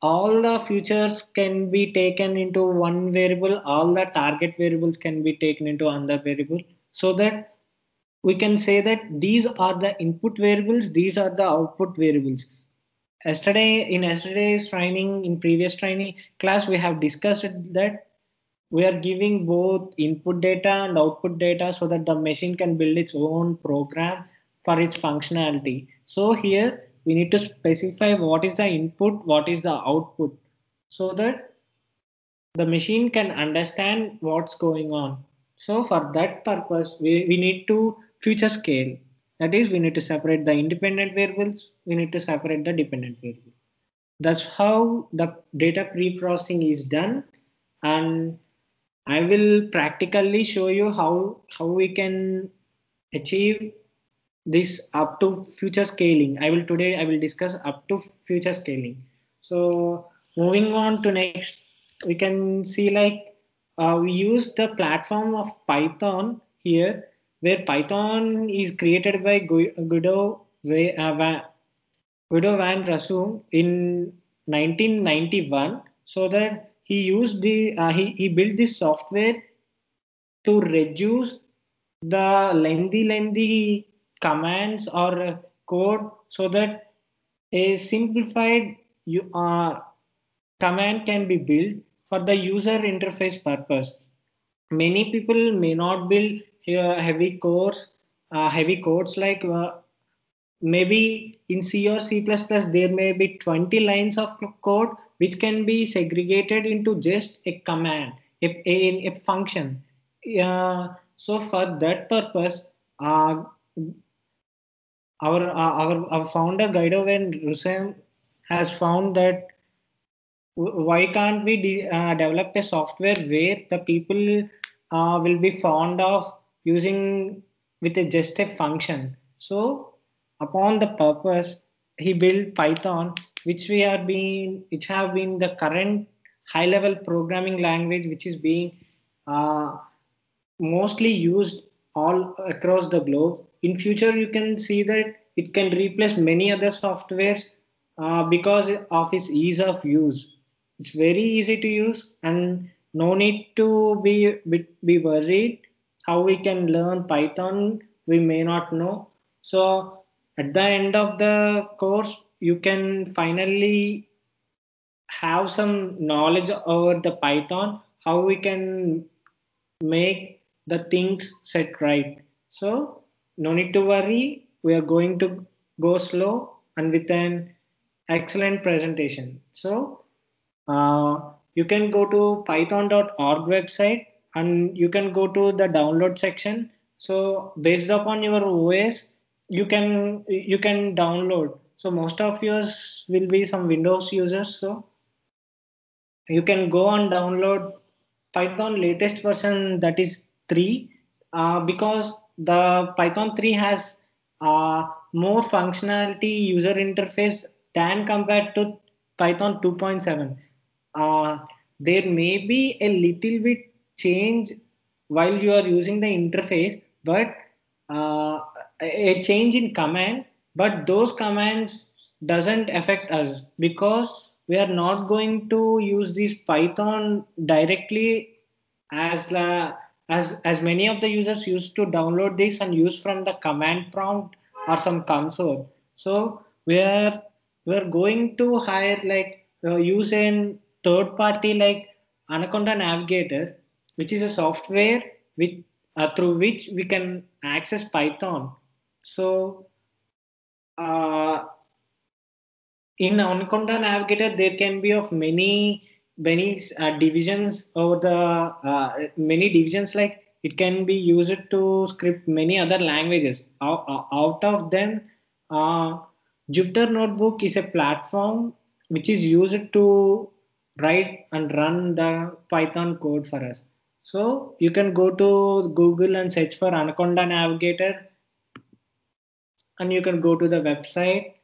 all the features can be taken into one variable all the target variables can be taken into another variable. So that we can say that these are the input variables these are the output variables. Yesterday in yesterday's training in previous training class we have discussed that we are giving both input data and output data so that the machine can build its own program for its functionality so here we need to specify what is the input what is the output so that the machine can understand what's going on so for that purpose we, we need to feature scale that is, we need to separate the independent variables, we need to separate the dependent variables. That's how the data pre-processing is done. And I will practically show you how, how we can achieve this up to feature scaling. I will today, I will discuss up to feature scaling. So moving on to next, we can see like uh, we use the platform of Python here where Python is created by Guido, uh, Guido van Rossum in 1991 so that he used the uh, he, he built this software to reduce the lengthy lengthy commands or code so that a simplified uh, command can be built for the user interface purpose many people may not build heavy codes, uh, heavy codes like uh, maybe in C or C++ there may be 20 lines of code which can be segregated into just a command, a, a, a function. Uh, so for that purpose, uh, our, uh, our, our founder Guido van Rossum has found that why can't we de uh, develop a software where the people uh, will be fond of using with a just a function. So upon the purpose, he built Python, which we are being, which have been the current high level programming language, which is being uh, mostly used all across the globe. In future, you can see that it can replace many other softwares uh, because of its ease of use. It's very easy to use and no need to be, be, be worried how we can learn Python, we may not know. So at the end of the course, you can finally have some knowledge over the Python, how we can make the things set right. So no need to worry. We are going to go slow and with an excellent presentation. So uh, you can go to python.org website and you can go to the download section so based upon your os you can you can download so most of yours will be some windows users so you can go and download python latest version that is 3 uh, because the python 3 has uh, more functionality user interface than compared to python 2.7 uh, there may be a little bit change while you are using the interface, but uh, a change in command, but those commands doesn't affect us because we are not going to use this Python directly as uh, as as many of the users used to download this and use from the command prompt or some console. So we are we're going to hire like uh, use a third party like Anaconda Navigator which is a software which uh, through which we can access Python. So uh, in Anaconda Navigator, there can be of many many uh, divisions over the uh, many divisions like it can be used to script many other languages. Out, out of them, uh, Jupyter Notebook is a platform which is used to write and run the Python code for us. So you can go to Google and search for Anaconda Navigator and you can go to the website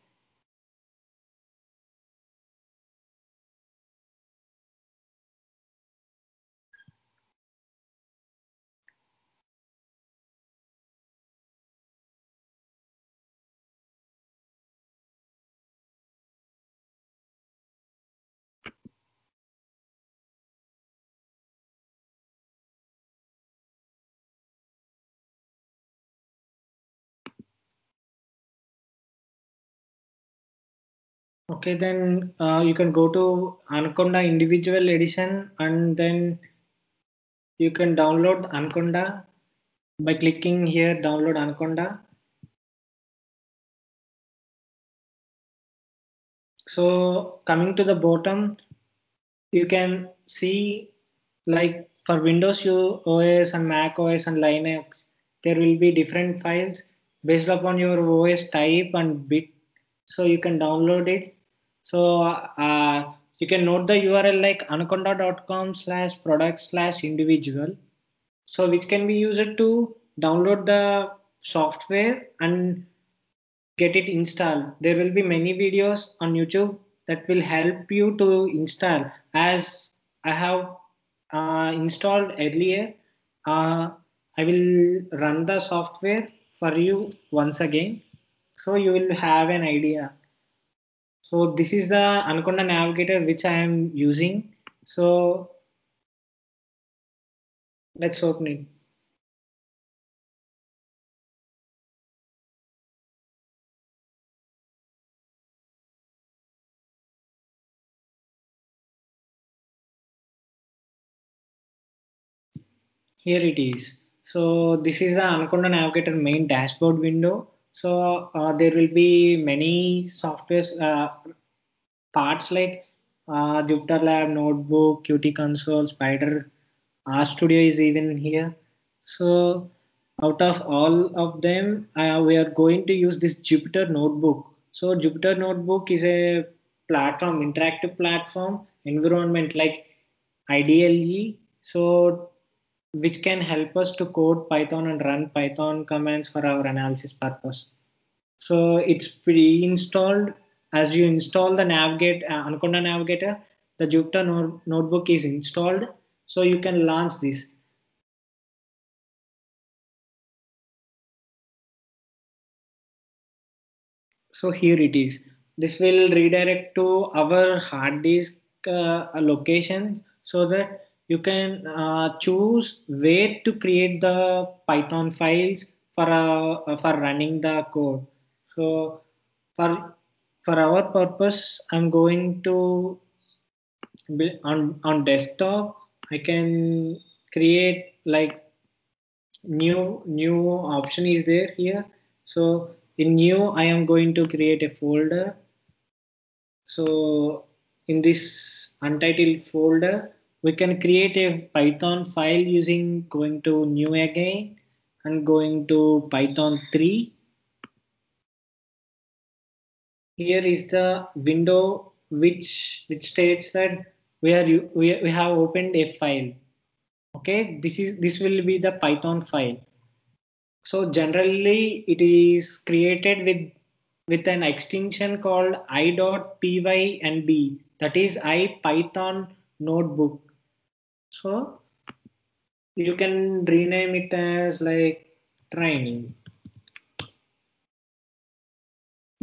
Okay, then uh, you can go to Anaconda individual edition and then you can download Anaconda by clicking here download Anaconda. So coming to the bottom, you can see like for Windows OS and Mac OS and Linux, there will be different files based upon your OS type and bit. So you can download it. So uh, you can note the URL like anaconda.com slash product slash individual. So which can be used to download the software and get it installed. There will be many videos on YouTube that will help you to install as I have uh, installed earlier. Uh, I will run the software for you once again. So you will have an idea. So this is the Anaconda Navigator which I am using. So let's open it. Here it is. So this is the Anaconda Navigator main dashboard window. So uh, there will be many software uh, parts like uh, Jupyter Lab, Notebook, Qt Console, Spyder, RStudio is even here. So out of all of them, uh, we are going to use this Jupyter Notebook. So Jupyter Notebook is a platform, interactive platform environment like IDLE. So which can help us to code Python and run Python commands for our analysis purpose. So it's pre-installed. As you install the Navigate uh, Anaconda Navigator, the Jupyter no notebook is installed. So you can launch this. So here it is. This will redirect to our hard disk uh, location so that you can uh, choose where to create the Python files for uh, for running the code. So for for our purpose, I'm going to on on desktop. I can create like new new option is there here. So in new, I am going to create a folder. So in this untitled folder, we can create a Python file using going to new again and going to Python 3. Here is the window which which states that we are we, we have opened a file. Okay, this is this will be the Python file. So generally it is created with with an extension called i.py and b that is ipython notebook so you can rename it as like training.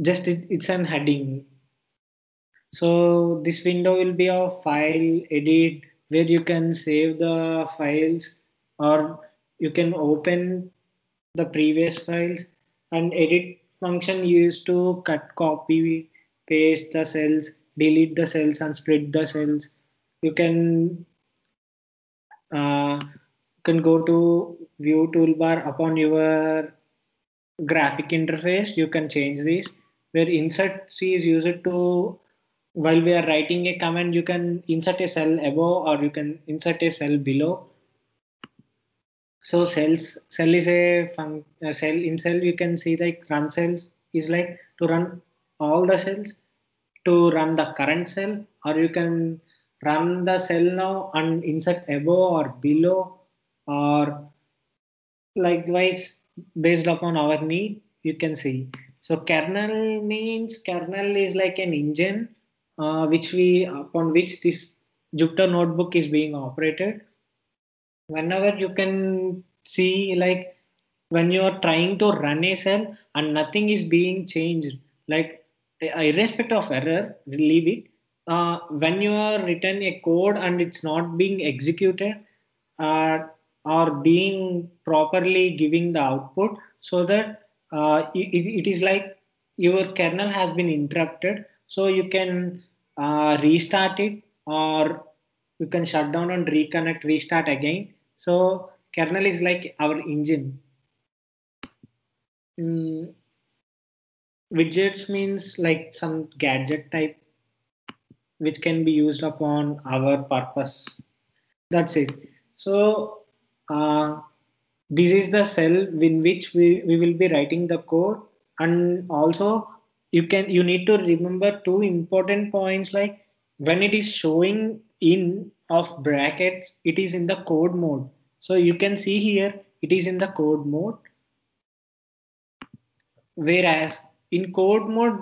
Just it, it's an heading. So this window will be a file edit where you can save the files or you can open the previous files and edit function used to cut copy paste the cells delete the cells and split the cells you can uh, can go to view toolbar upon your graphic interface. You can change this where insert c is used to while we are writing a command you can insert a cell above or you can insert a cell below. So cells cell is a, a cell in cell you can see like run cells is like to run all the cells to run the current cell or you can run the cell now and insert above or below or likewise based upon our need you can see. So kernel means kernel is like an engine uh, which we upon which this jupyter notebook is being operated. Whenever you can see like when you are trying to run a cell and nothing is being changed like irrespective of error leave it uh, when you are written a code and it's not being executed uh, or being properly giving the output so that uh, it, it is like your kernel has been interrupted So you can uh, restart it or you can shut down and reconnect, restart again. So kernel is like our engine. Mm, widgets means like some gadget type which can be used upon our purpose. That's it. So uh, this is the cell in which we, we will be writing the code and also you can you need to remember two important points like when it is showing in of brackets it is in the code mode so you can see here it is in the code mode whereas in code mode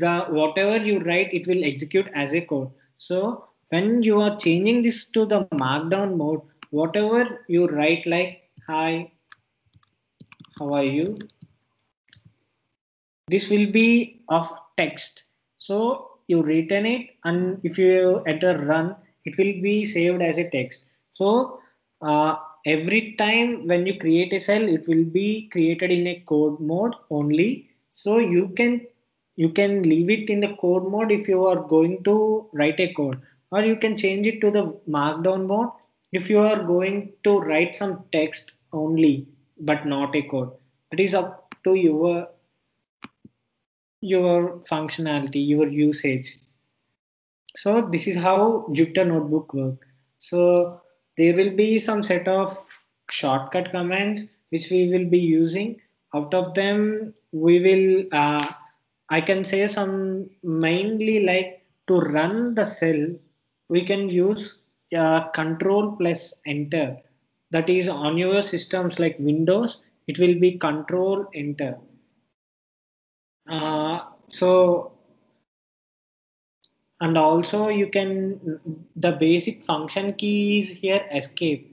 the whatever you write it will execute as a code. So when you are changing this to the markdown mode whatever you write like hi how are you? this will be of text. So you return it and if you enter run it will be saved as a text. So uh, every time when you create a cell it will be created in a code mode only. So you can you can leave it in the code mode if you are going to write a code. Or you can change it to the markdown mode if you are going to write some text only but not a code. It is up to your your functionality your usage. So this is how jupyter notebook work. So there will be some set of shortcut commands which we will be using. Out of them we will uh, I can say some mainly like to run the cell, we can use uh, control plus enter. That is on your systems like Windows, it will be control enter. Uh, so, and also you can, the basic function key is here escape.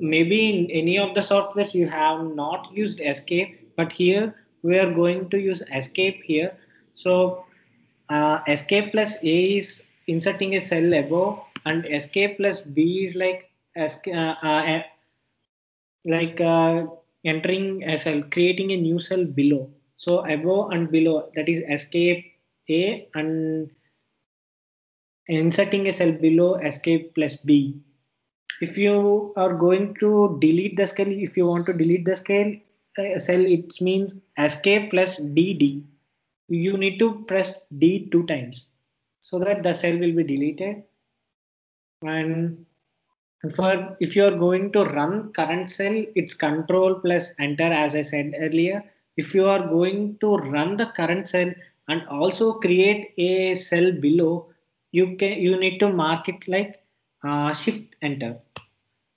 Maybe in any of the softwares you have not used escape, but here we are going to use escape here. So uh, escape plus A is inserting a cell above and escape plus B is like uh, uh, like uh, entering a cell, creating a new cell below. So above and below that is escape A and inserting a cell below escape plus B. If you are going to delete the scale, if you want to delete the scale, cell it means escape plus dd you need to press d two times so that the cell will be deleted. And for if you are going to run current cell it's control plus enter as i said earlier. If you are going to run the current cell and also create a cell below you can you need to mark it like uh, shift enter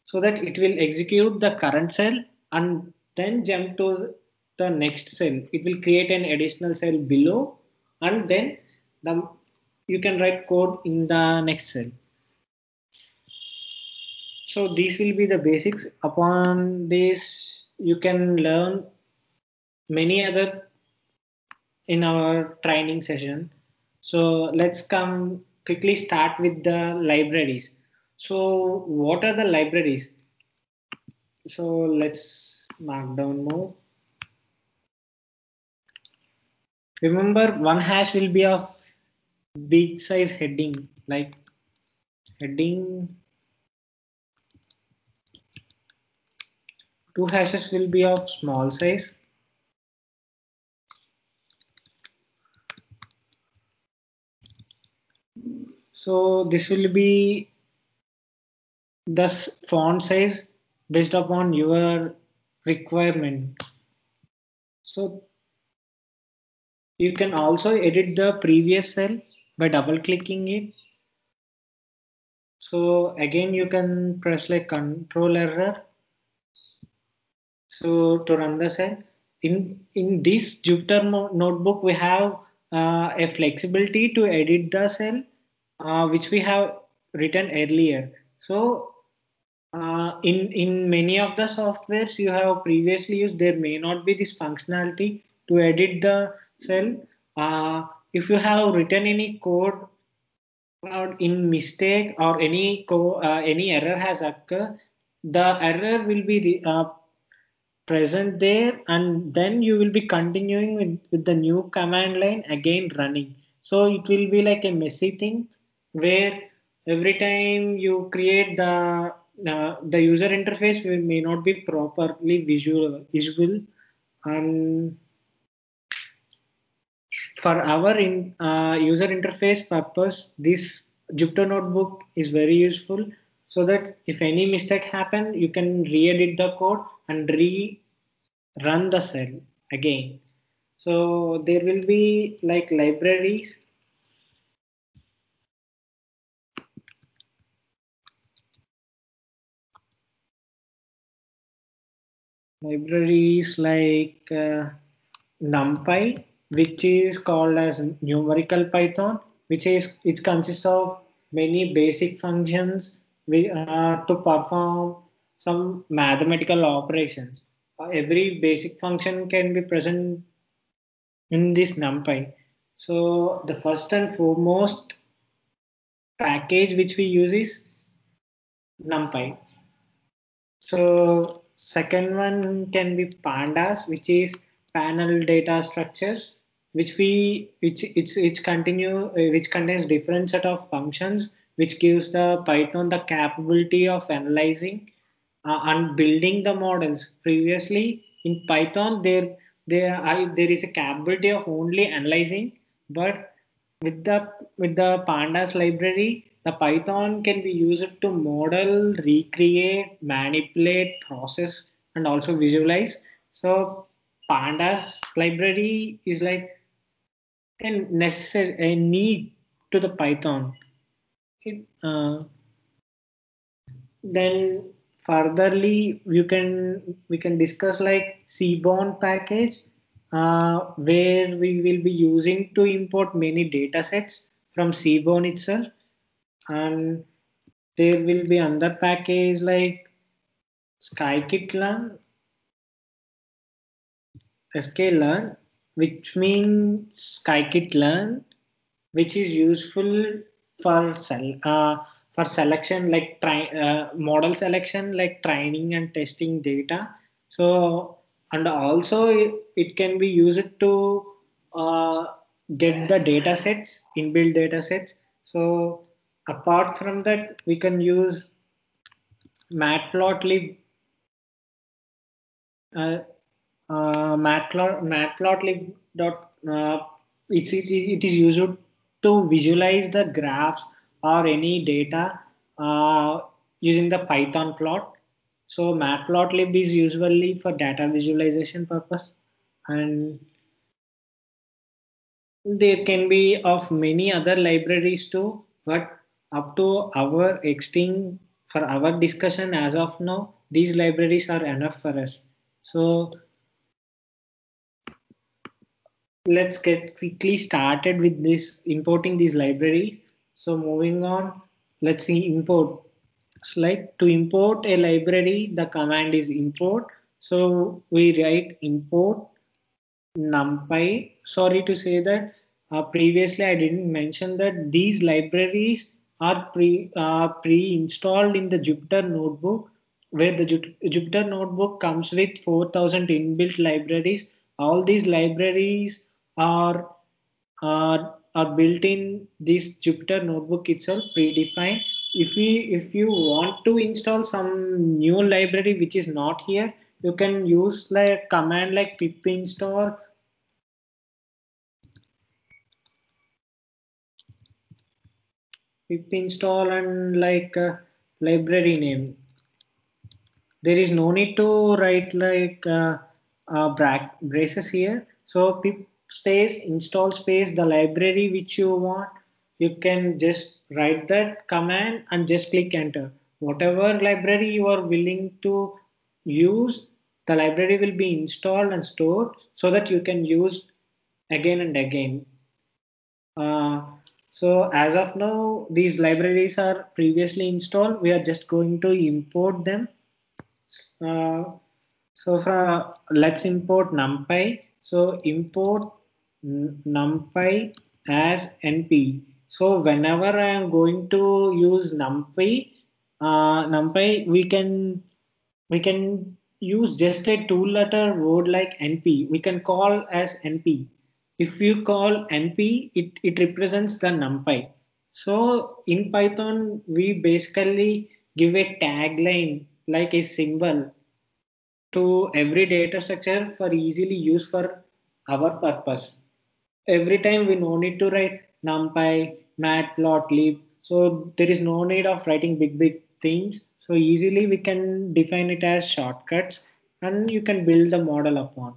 so that it will execute the current cell and then jump to the next cell. It will create an additional cell below and then the you can write code in the next cell. So these will be the basics. Upon this, you can learn many other in our training session. So let's come quickly start with the libraries. So what are the libraries? So let's markdown mode. Remember one hash will be of big size heading like heading two hashes will be of small size so this will be the font size based upon your requirement. So you can also edit the previous cell by double clicking it. So again, you can press like control error. So to run the cell in, in this Jupyter notebook, we have uh, a flexibility to edit the cell, uh, which we have written earlier. So uh, in in many of the softwares you have previously used there may not be this functionality to edit the cell. Uh, if you have written any code in mistake or any co uh, any error has occurred the error will be uh, present there and then you will be continuing with, with the new command line again running. So it will be like a messy thing where every time you create the uh, the user interface may not be properly visual visual and for our in, uh, user interface purpose this Jupyter notebook is very useful so that if any mistake happen you can re-edit the code and re-run the cell again. So there will be like libraries libraries like uh, NumPy, which is called as numerical Python, which is it consists of many basic functions uh, to perform some mathematical operations. Every basic function can be present in this NumPy. So the first and foremost package which we use is NumPy. So second one can be pandas which is panel data structures which we which it's it's continue uh, which contains different set of functions which gives the python the capability of analyzing uh, and building the models. Previously in python there there I, there is a capability of only analyzing but with the with the pandas library the Python can be used to model, recreate, manipulate, process, and also visualize. So Pandas library is like a necessary a need to the Python. It, uh, then furtherly, you can we can discuss like Seaborn package, uh, where we will be using to import many data sets from Seaborn itself and there will be another package like scikit-learn sklearn which means scikit-learn which is useful for uh, for selection like try uh, model selection like training and testing data. So and also it, it can be used to uh, get the data sets inbuilt data sets. So apart from that we can use matplotlib uh, uh, matplotlib dot uh, it's, it, it is used to visualize the graphs or any data uh, using the python plot. So matplotlib is usually for data visualization purpose and there can be of many other libraries too but up to our extent for our discussion as of now these libraries are enough for us. So let's get quickly started with this importing these libraries. So moving on let's see import. Slide to import a library the command is import. So we write import numpy. Sorry to say that uh, previously i didn't mention that these libraries are pre uh, pre-installed in the Jupyter notebook where the Jupyter notebook comes with 4000 inbuilt libraries. All these libraries are are, are built in this Jupyter notebook itself predefined. If we if you want to install some new library which is not here you can use like command like pip install pip install and like uh, library name. There is no need to write like uh, uh, braces here. So pip space install space the library which you want you can just write that command and just click enter. Whatever library you are willing to use the library will be installed and stored so that you can use again and again. Uh, so as of now, these libraries are previously installed. We are just going to import them. Uh, so for, let's import NumPy. So import NumPy as NP. So whenever I am going to use NumPy, uh, NumPy, we can we can use just a two-letter word like NP. We can call as NP. if you call np, it, it represents the numpy. So in Python, we basically give a tagline like a symbol to every data structure for easily use for our purpose. Every time we no need to write numpy, matplotlib. So there is no need of writing big, big things. So easily we can define it as shortcuts and you can build the model upon.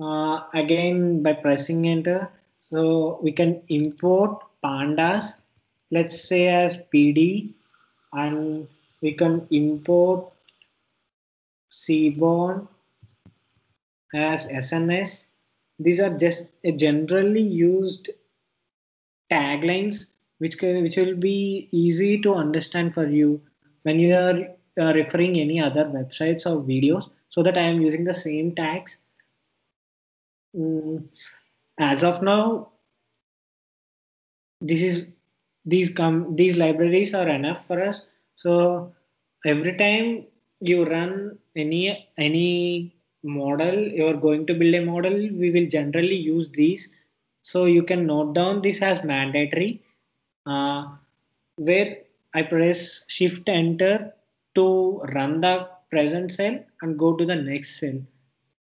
Uh, again, by pressing enter, so we can import pandas, let's say as PD, and we can import Seaborn as SNS. These are just generally used taglines which can, which will be easy to understand for you when you are uh, referring any other websites or videos so that I am using the same tags. Mm, as of now, this is these come these libraries are enough for us. So every time you run any any model, you're going to build a model, we will generally use these. So you can note down this as mandatory uh, where I press shift enter to run the present cell and go to the next cell.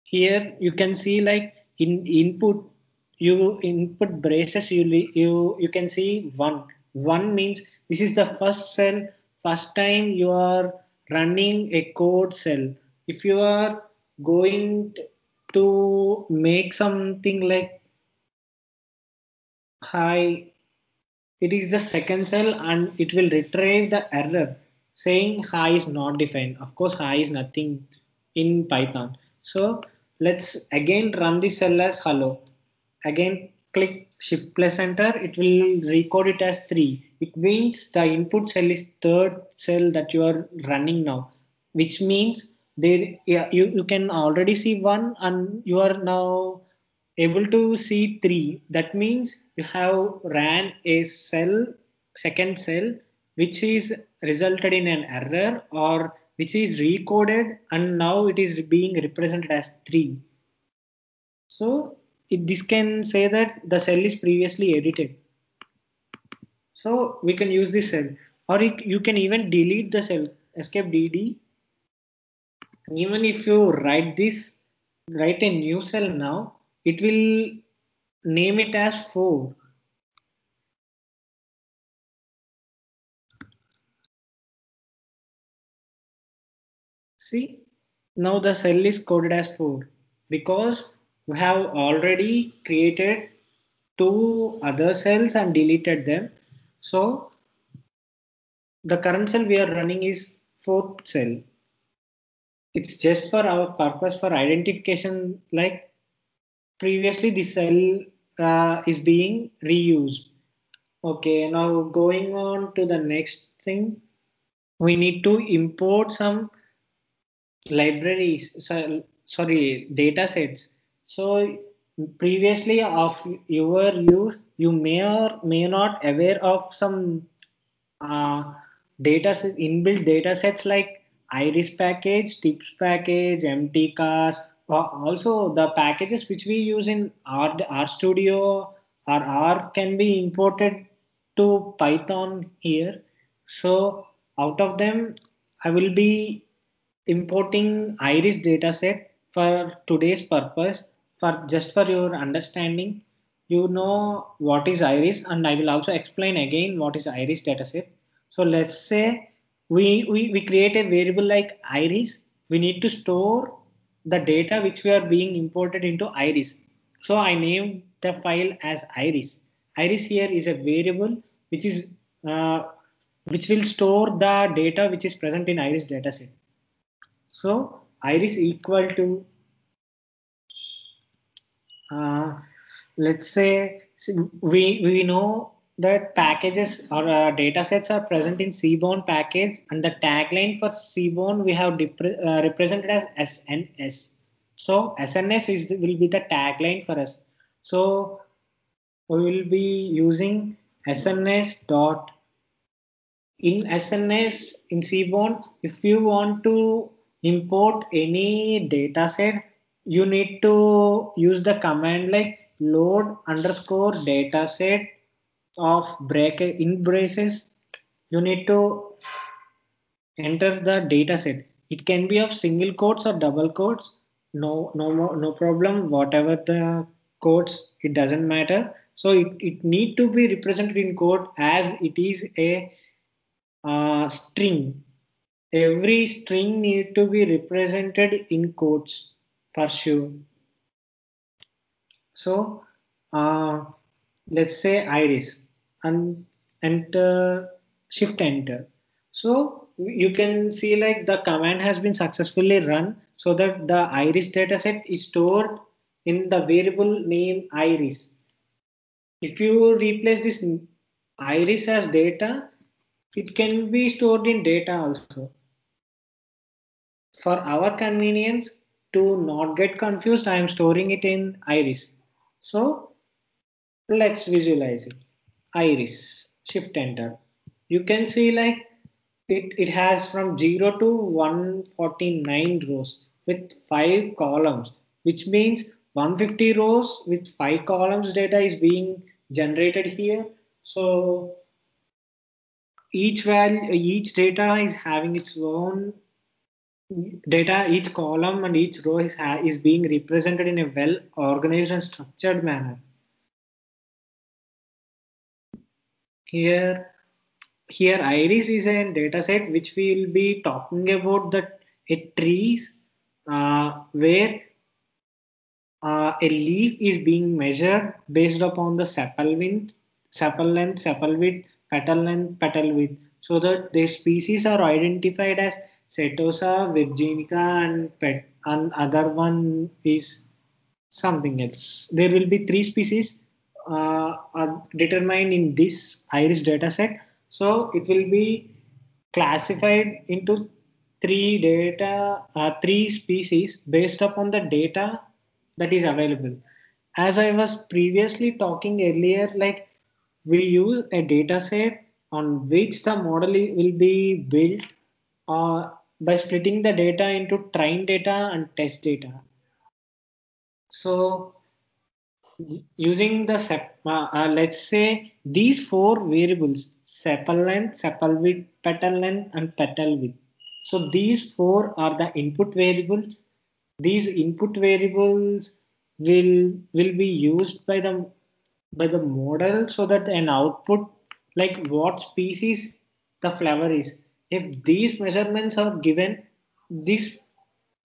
Here you can see like in input, you input braces, you, you, you can see one. One means this is the first cell, first time you are running a code cell. If you are going to make something like hi it is the second cell and it will retrieve the error saying hi is not defined. Of course, hi is nothing in Python. So let's again run the cell as hello. Again, click shift plus enter. It will record it as three. It means the input cell is third cell that you are running now, which means there yeah, you, you can already see one and you are now able to see three. That means you have ran a cell, second cell, which is resulted in an error or which is recoded and now it is being represented as three. So it, this can say that the cell is previously edited. So we can use this cell or you can even delete the cell, escape DD. Even if you write this, write a new cell now, it will name it as 4. See, now the cell is coded as 4 because we have already created two other cells and deleted them. So the current cell we are running is fourth cell. It's just for our purpose for identification like previously the cell uh, is being reused. Okay, now going on to the next thing, we need to import some libraries, so, sorry, data sets. So previously of your use, you may or may not aware of some uh, data inbuilt data sets like iris package, tips package, mtcars, also the packages which we use in R, RStudio or R can be imported to Python here. So out of them, I will be importing iris dataset for today's purpose for just for your understanding you know what is iris and i will also explain again what is iris dataset so let's say we, we we create a variable like iris we need to store the data which we are being imported into iris. So I named the file as iris. Iris here is a variable which is uh, which will store the data which is present in iris dataset. So iris equal to uh, let's say we we know that packages or uh, data sets are present in Seaborn package and the tagline for Seaborn we have uh, represented as SNS. So SNS is the, will be the tagline for us. So we will be using SNS dot in SNS in Seaborn. If you want to import any data set, you need to use the command like load underscore dataset of bracket in braces. You need to enter the dataset. It can be of single quotes or double quotes. No, no, more, no problem. Whatever the quotes, it doesn't matter. So it, it need to be represented in code as it is a uh, string. Every string need to be represented in quotes for sure. So uh, let's say iris and enter shift enter. So you can see like the command has been successfully run so that the iris dataset is stored in the variable name iris. If you replace this iris as data, it can be stored in data also. For our convenience, to not get confused, I am storing it in iris. So let's visualize it. Iris, shift enter. You can see like it, it has from 0 to 149 rows with five columns, which means 150 rows with five columns data is being generated here. So each value, each data is having its own data, each column and each row is, is being represented in a well organized and structured manner. Here, here iris is a data set which we will be talking about the a trees uh, where uh, a leaf is being measured based upon the sepal width, sepal length, sepal width, petal length, petal width, so that their species are identified as Setosa, Virginica, and pet, and other one is something else. There will be three species uh, are determined in this iris dataset. So it will be classified into three data, uh, three species based upon the data that is available. As I was previously talking earlier, like we use a data set on which the model will be built uh, by splitting the data into train data and test data. So using the uh, uh, let's say these four variables sepal length, sepal width, petal length, and petal width. So these four are the input variables. These input variables will will be used by the by the model so that an output like what species the flower is if these measurements are given, this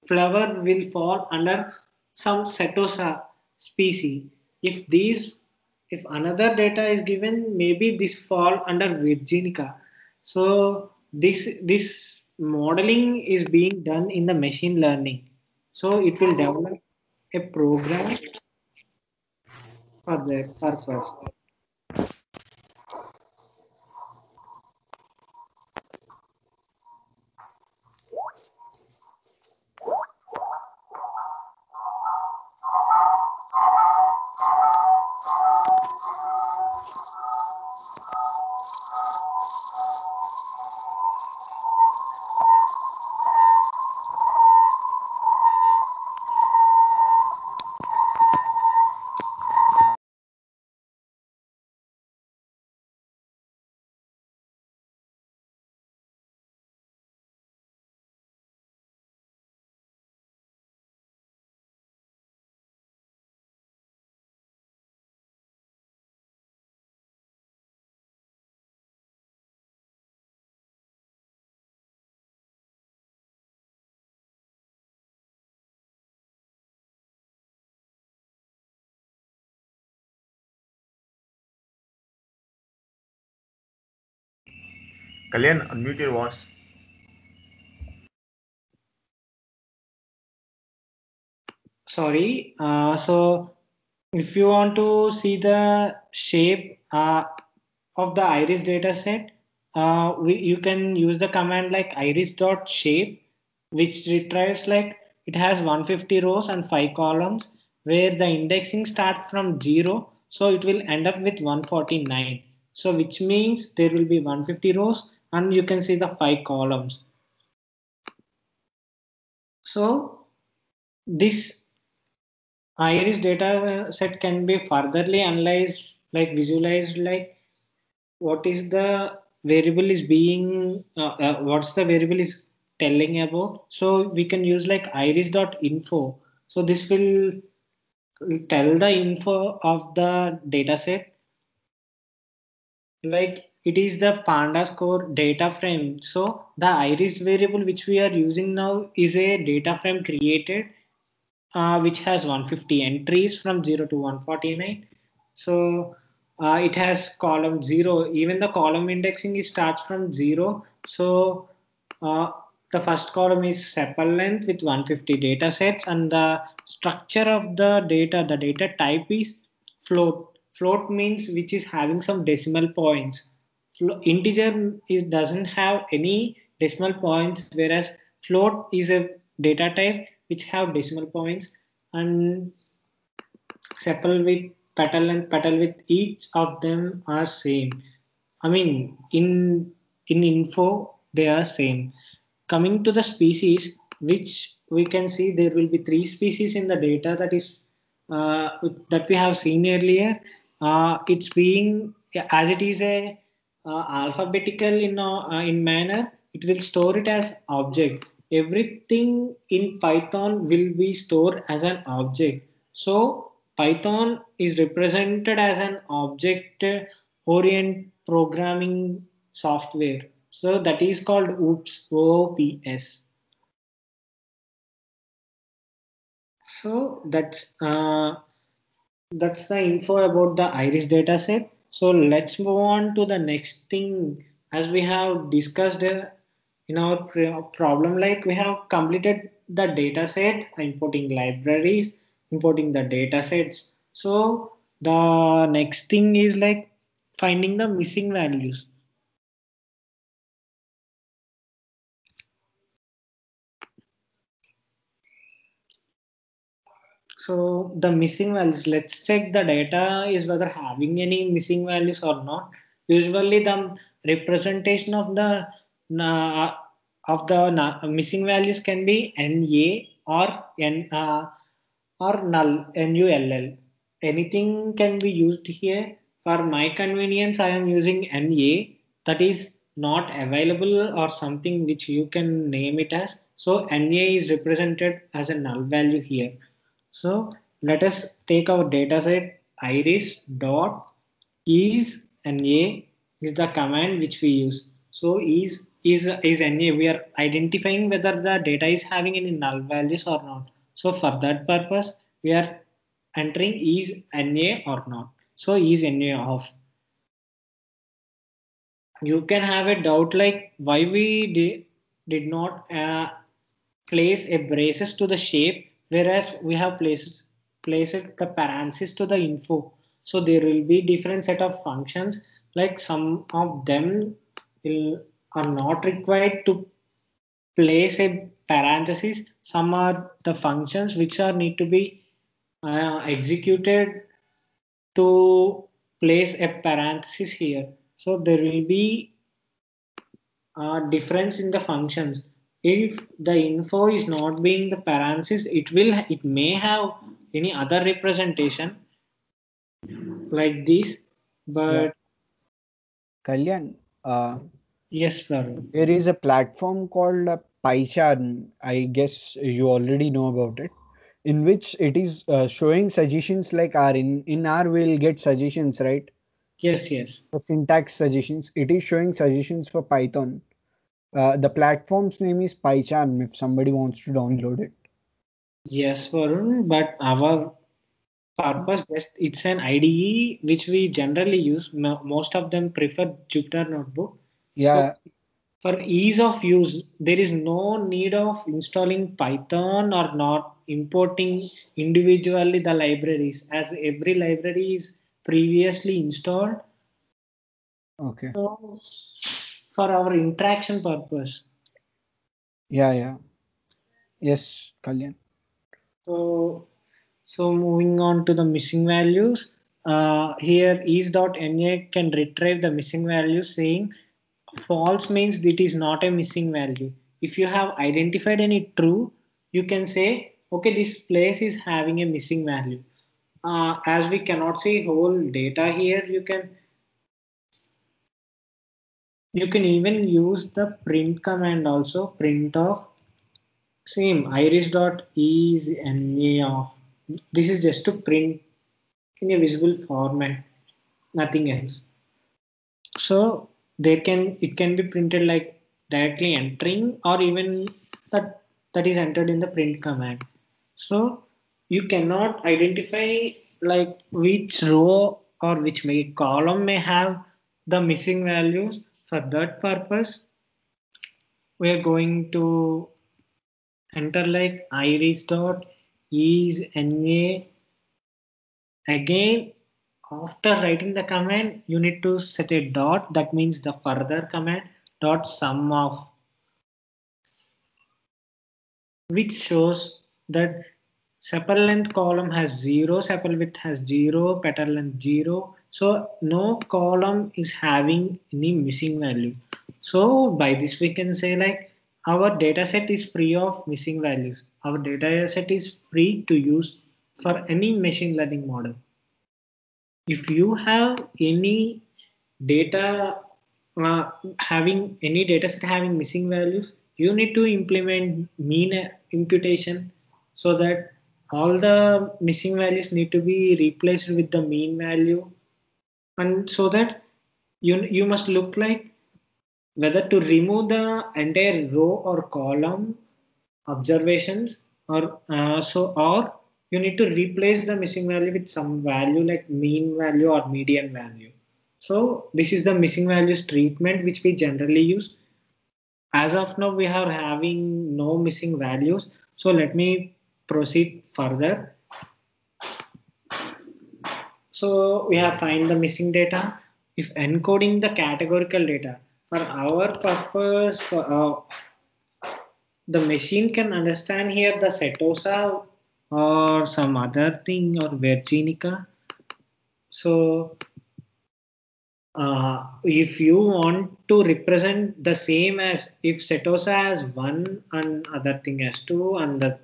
flower will fall under some setosa species. If these, if another data is given, maybe this fall under virginica. So this this modeling is being done in the machine learning. So it will develop a program for that purpose. Kalyan, unmute your voice. Sorry. Uh, so if you want to see the shape uh, of the iris data set, uh, we, you can use the command like iris dot shape, which retrieves like it has 150 rows and five columns where the indexing starts from zero. So it will end up with 149. So which means there will be 150 rows and you can see the five columns. So this iris data set can be furtherly analyzed like visualized like what is the variable is being uh, uh, what's the variable is telling about. So we can use like iris.info so this will tell the info of the data set. Like it is the panda score data frame. So the iris variable which we are using now is a data frame created uh, which has 150 entries from 0 to 149 so uh, it has column 0 even the column indexing is starts from 0 so uh, the first column is sepal length with 150 data sets and the structure of the data the data type is float. Float means which is having some decimal points integer is doesn't have any decimal points whereas float is a data type which have decimal points. And sepal with petal and petal with each of them are same. I mean in in info they are same. Coming to the species which we can see there will be three species in the data that is uh, that we have seen earlier. Uh, it's being as it is a uh, alphabetical in uh, in manner it will store it as object. Everything in python will be stored as an object. So python is represented as an object orient programming software. So that is called oops oops so that's uh, that's the info about the iris dataset so let's move on to the next thing. As we have discussed uh, in our problem like we have completed the data set importing libraries importing the data sets. So the next thing is like finding the missing values so the missing values let's check the data is whether having any missing values or not. Usually the representation of the uh, of the missing values can be na or n uh, or null null anything can be used here. For my convenience i am using na that is not available or something which you can name it as. So na is represented as a null value here so let us take our data set. Iris dot is and na is the command which we use. So is is is na we are identifying whether the data is having any null values or not. So for that purpose we are entering is na or not. So is na off you can have a doubt like why we did, did not uh, place a braces to the shape whereas we have placed placed the parentheses to the info. So there will be different set of functions like some of them will, are not required to place a parenthesis. Some are the functions which are need to be uh, executed to place a parenthesis here. So there will be a difference in the functions if the info is not being the parenthesis it will it may have any other representation like this but yeah. kalyan uh, yes sir. there is a platform called uh, pycharm i guess you already know about it in which it is uh, showing suggestions like r in in R will get suggestions right yes yes the syntax suggestions it is showing suggestions for python uh, the platform's name is pycharm if somebody wants to download it. Yes varun but our purpose just it's an ide which we generally use. Most of them prefer jupyter notebook. Yeah. so for ease of use there is no need of installing python or not importing individually the libraries as every library is previously installed. Okay. So for our interaction purpose. Yeah yeah. Yes kalyan. So so moving on to the missing values uh, here is.na can retrieve the missing value saying false means it is not a missing value. If you have identified any true you can say okay this place is having a missing value. Uh, as we cannot see whole data here you can you can even use the print command also print of same iris dot is na of this is just to print in a visible format nothing else. So there can it can be printed like directly entering or even that that is entered in the print command. So you cannot identify like which row or which may column may have the missing values for that purpose we are going to enter like iris dot is na again after writing the command you need to set a dot. That means the further command dot sum of which shows that sepal length column has zero sepal width has zero petal length zero so no column is having any missing value. So by this we can say like our data set is free of missing values. Our data set is free to use for any machine learning model. If you have any data uh, having any data set having missing values you need to implement mean imputation so that all the missing values need to be replaced with the mean value and so that you you must look like whether to remove the entire row or column observations or uh, so or you need to replace the missing value with some value like mean value or median value. So this is the missing values treatment which we generally use. As of now we are having no missing values. So let me proceed further so we have find the missing data. If encoding the categorical data for our purpose for uh, the machine can understand here the setosa or some other thing or virginica. So uh, if you want to represent the same as if setosa has one and other thing as two and the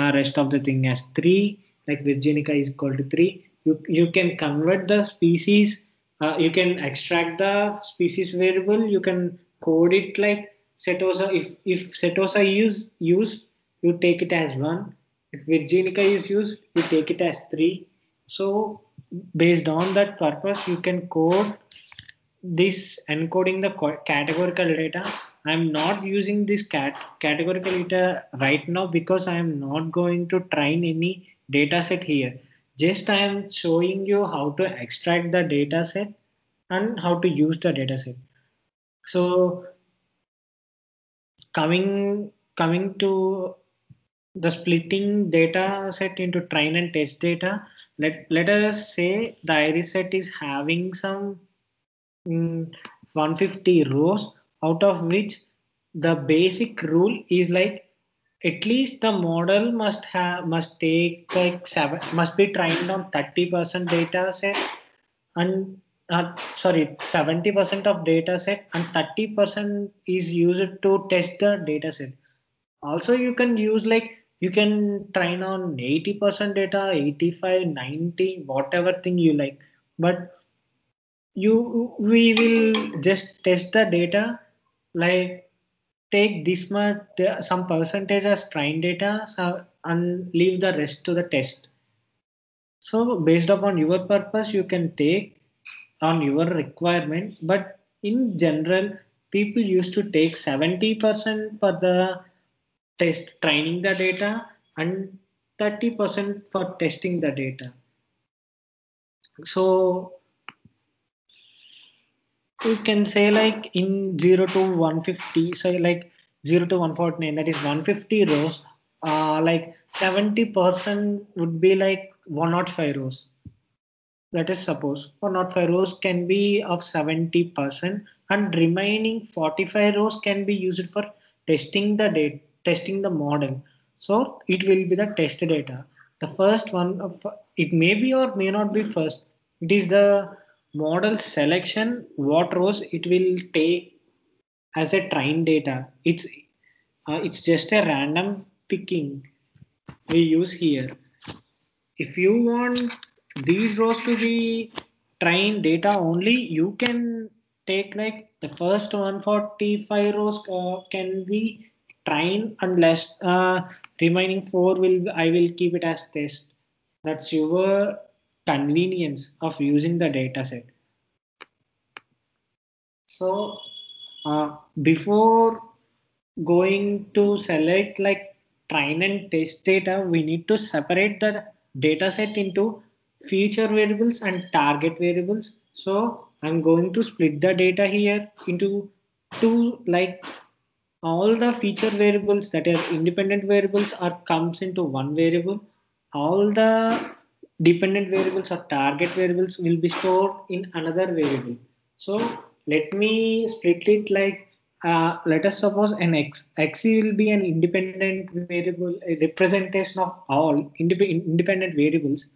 uh, rest of the thing as three like virginica is equal to three you you can convert the species uh, you can extract the species variable you can code it like setosa if if setosa is used you take it as one. If virginica is used you take it as three. So based on that purpose you can code this encoding the categorical data. I'm not using this cat categorical data right now because i am not going to train any data set here just i am showing you how to extract the data set and how to use the data set. So coming coming to the splitting data set into train and test data let let us say the iris set is having some mm, 150 rows out of which the basic rule is like at least the model must have must take like seven must be trained on 30 percent data set and uh, sorry 70 percent of data set and 30 percent is used to test the data set. Also you can use like you can train on 80 percent data 85 90 whatever thing you like. But you we will just test the data like take this much some percentage as train data so, and leave the rest to the test. So based upon your purpose you can take on your requirement but in general people used to take 70% for the test training the data and 30% for testing the data. So you can say like in 0 to 150 so like 0 to 149 that is 150 rows uh, like 70% would be like 105 rows. Let us suppose or not 5 rows can be of 70% and remaining 45 rows can be used for testing the data testing the model. So it will be the test data. The first one of it may be or may not be first. It is the model selection what rows it will take as a train data it's uh, it's just a random picking we use here. If you want these rows to be train data only, you can take like the first 145 rows uh, can be train unless uh, remaining four will I will keep it as test. That's your convenience of using the data set. So uh, before going to select like train and test data, we need to separate the data set into feature variables and target variables. So I'm going to split the data here into two like all the feature variables that are independent variables are comes into one variable. All the dependent variables or target variables will be stored in another variable. So let me split it like uh, let us suppose an x x will be an independent variable a representation of all indep- independent variables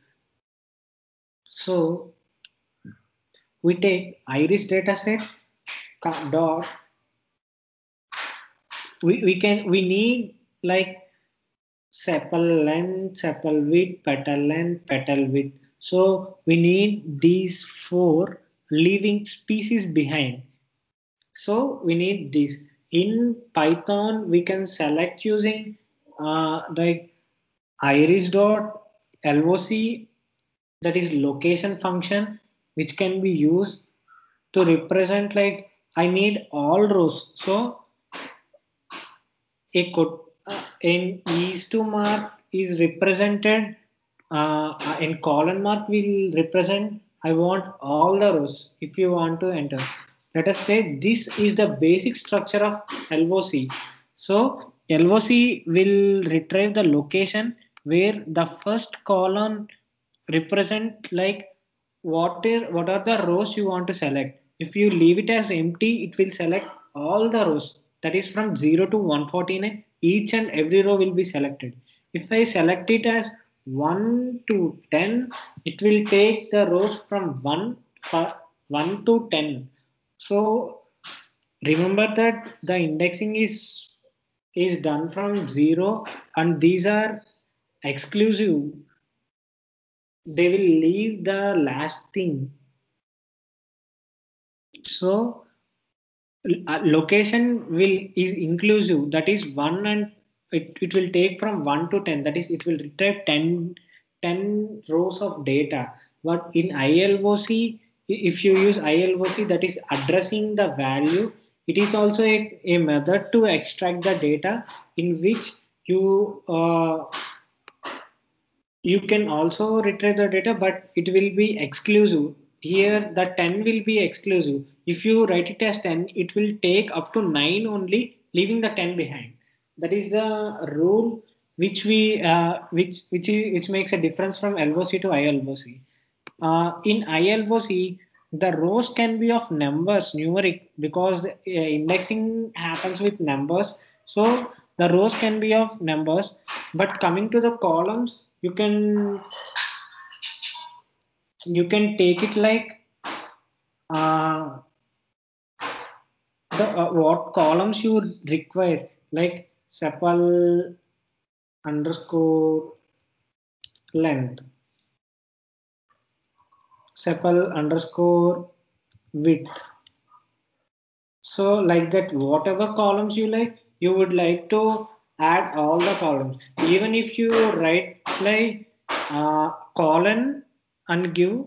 so we take iris dataset dot we, we can we need like sepal length sepal width petal length petal width. So we need these four living species behind. So we need this. In python we can select using uh, like iris dot loc that is location function which can be used to represent like i need all rows. So a in is to mark is represented uh, in colon mark will represent I want all the rows if you want to enter. Let us say this is the basic structure of LOC. So LOC will retrieve the location where the first column represent like what is what are the rows you want to select. If you leave it as empty, it will select all the rows. That is from 0 to 149. Each and every row will be selected. If I select it as 1 to 10 it will take the rows from 1 1 to 10 so remember that the indexing is is done from 0 and these are exclusive. They will leave the last thing. So location will is inclusive. That is 1 and it, it will take from 1 to 10 that is it will retrieve 10 10 rows of data. But in iloc if you use iloc that is addressing the value it is also a, a method to extract the data in which you uh, you can also retrieve the data but it will be exclusive. Here the 10 will be exclusive if you write it as 10 it will take up to 9 only leaving the 10 behind that is the rule which we uh, which which which makes a difference from LOC to ILOC. Uh, in ILOC, the rows can be of numbers, numeric, because uh, indexing happens with numbers. So the rows can be of numbers, but coming to the columns, you can you can take it like uh, the uh, what columns you would require, like sepal underscore length sepal underscore width. So like that whatever columns you like you would like to add all the columns. Even if you write like uh, colon and give.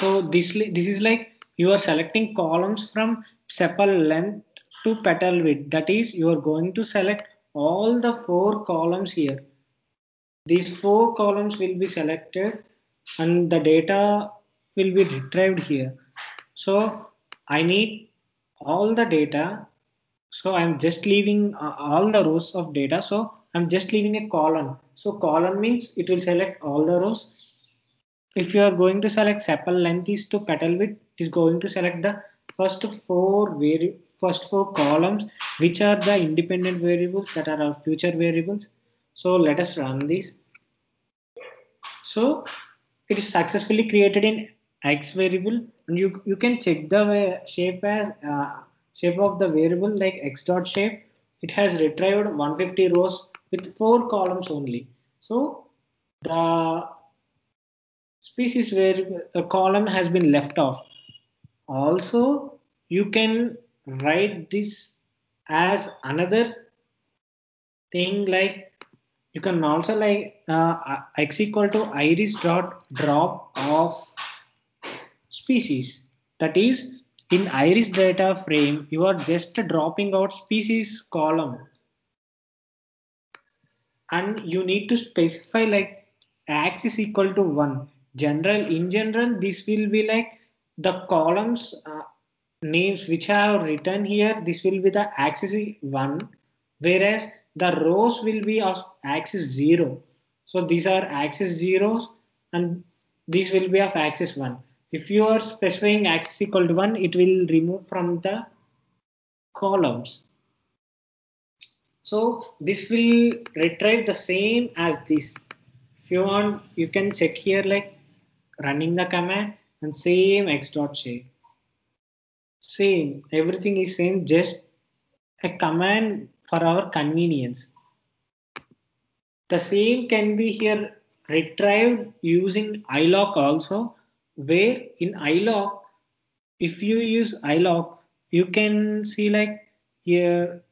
So this this is like you are selecting columns from sepal length to petal width. That is, you are going to select all the four columns here. These four columns will be selected and the data will be retrieved here. So I need all the data. So I'm just leaving uh, all the rows of data. So I'm just leaving a column. So column means it will select all the rows. If you are going to select sepal length is to petal width, it is going to select the first four first four columns which are the independent variables that are our feature variables so let us run this so it is successfully created in x variable and you you can check the shape as uh, shape of the variable like x dot shape it has retrieved 150 rows with four columns only. So the species where a column has been left off. Also, you can write this as another thing like you can also like uh, x equal to iris dot drop of species. That is in iris data frame you are just dropping out species column. And you need to specify like axis equal to 1 general in general this will be like the columns uh, names which I have written here this will be the axis 1 whereas the rows will be of axis 0 so these are axis zeros and this will be of axis 1 if you are specifying axis equal to 1 it will remove from the columns. So this will retrieve the same as this. If you want you can check here like running the command and same x dot shape. Same. Everything is same. Just a command for our convenience. The same can be here retrieved using iloc also where in iloc if you use iloc you can see like here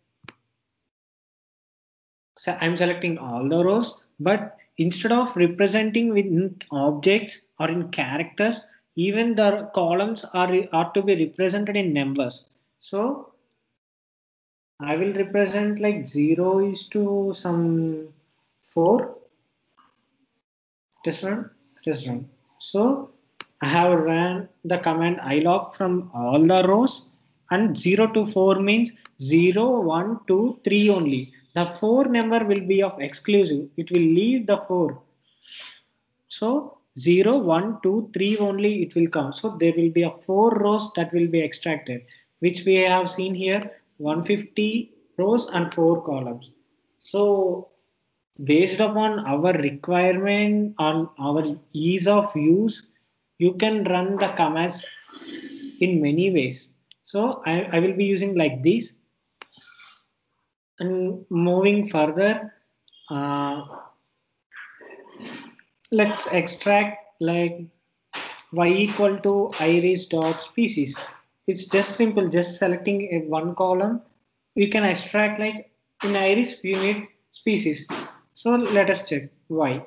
so i'm selecting all the rows but instead of representing with objects or in characters even the columns are are to be represented in numbers. So i will represent like 0 is to some 4 this one this one so i have ran the command iloc from all the rows and 0 to 4 means 0 1 2 3 only. The 4 number will be of exclusive. It will leave the 4 so 0 1 2 3 only it will come. So there will be a 4 rows that will be extracted which we have seen here 150 rows and 4 columns. So based upon our requirement on our ease of use you can run the commands in many ways. So I, I will be using like this. And moving further uh, let's extract like y equal to iris dot species. It's just simple just selecting a one column. You can extract like in iris you need species. So let us check y.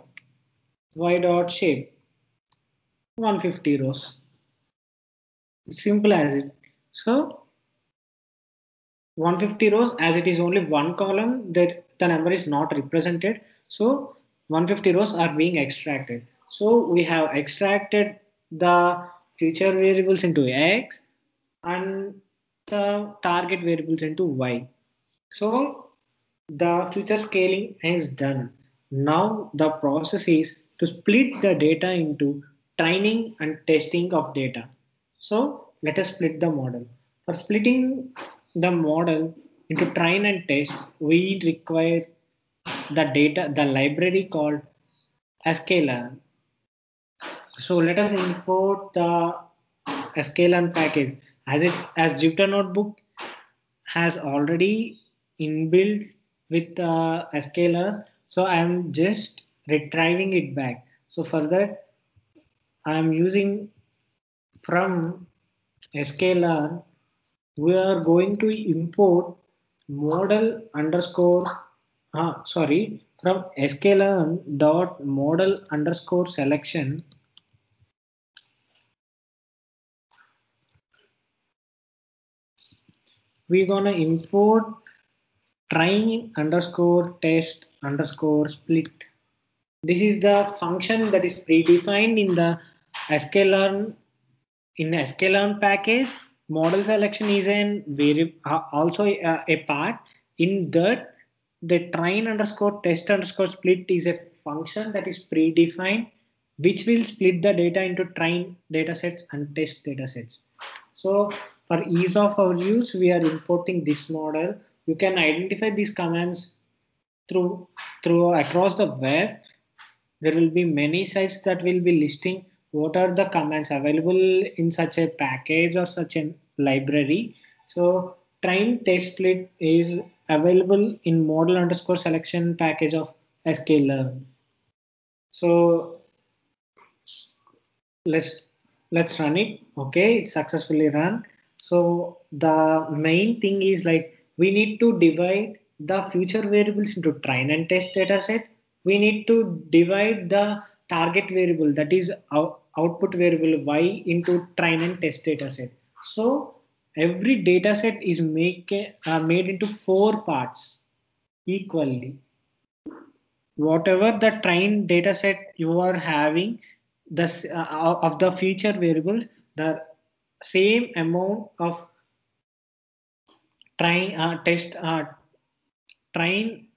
Y dot shape 150 rows. Simple as it. So 150 rows as it is only one column that the number is not represented. So 150 rows are being extracted. So we have extracted the feature variables into X and the target variables into Y. So the feature scaling is done. Now the process is to split the data into training and testing of data. So let us split the model. For splitting the model into train and test, we require the data, the library called sklearn. So let us import the sklearn package as it as Jupyter Notebook has already inbuilt with uh, sklearn. So I am just retrieving it back. So for that, I am using from sklearn. We are going to import model underscore ah, sorry, from sklearn dot model underscore selection. We're gonna import train underscore test underscore split. This is the function that is predefined in the sklearn in the sklearn package. Model selection is an uh, also a, a part in that the train underscore test underscore split is a function that is predefined which will split the data into train data sets and test data sets. So for ease of our use, we are importing this model. You can identify these commands through through across the web. There will be many sites that will be listing what are the commands available in such a package or such a library. So train test split is available in model underscore selection package of sklearn. So let's let's run it. Okay, it's successfully run. So the main thing is like we need to divide the feature variables into train and test data set. We need to divide the target variable that is out, output variable y into train and test data set. So every data set is make, uh, made into four parts equally. Whatever the train data set you are having, this uh, of the feature variables, the same amount of train uh, test uh, train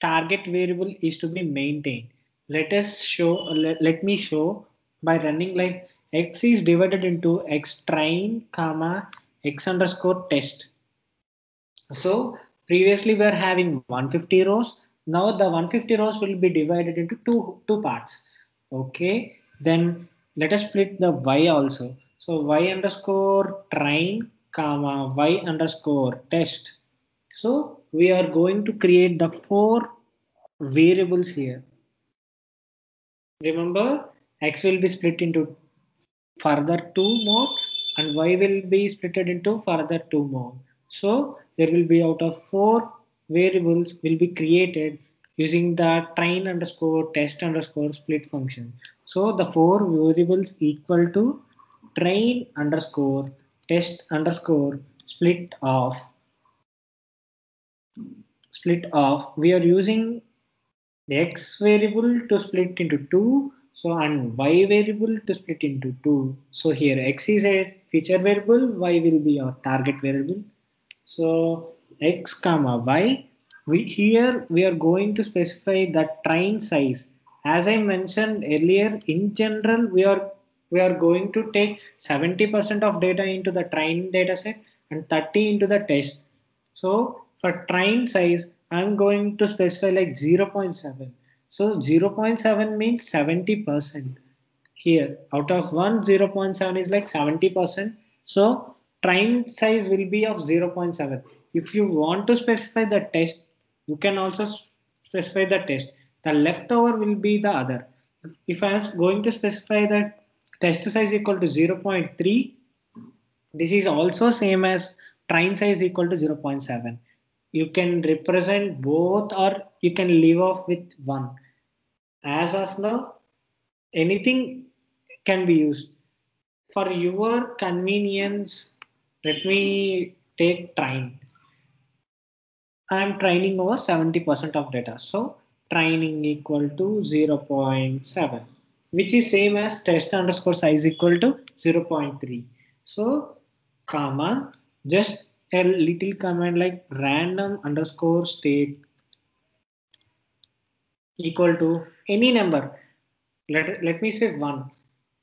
target variable is to be maintained. Let us show. Let, let me show by running like x is divided into x train comma x underscore test. So previously we are having 150 rows. Now the 150 rows will be divided into two, two parts. Okay. Then let us split the y also. So y underscore train comma y underscore test. So we are going to create the four variables here. Remember x will be split into further two more and y will be split into further two more. So there will be out of four variables will be created using the train underscore test underscore split function. So the four variables equal to train underscore test underscore split of split of we are using the x variable to split into two so and y variable to split into two. So here x is a feature variable, y will be our target variable. So x comma y. We here we are going to specify the train size. As I mentioned earlier, in general we are we are going to take 70% of data into the train data set and 30 into the test. So for train size, I'm going to specify like 0.7 so 0.7 means 70% here. Out of 1, 0.7 is like 70%. So train size will be of 0.7. If you want to specify the test, you can also specify the test. The leftover will be the other. If I was going to specify that test size equal to 0.3, this is also same as train size equal to 0.7 you can represent both or you can leave off with one as of now anything can be used. For your convenience let me take train. I'm training over 70% of data. So training equal to 0.7 which is same as test underscore size equal to 0.3 so comma just a little command like random underscore state equal to any number. Let, let me say one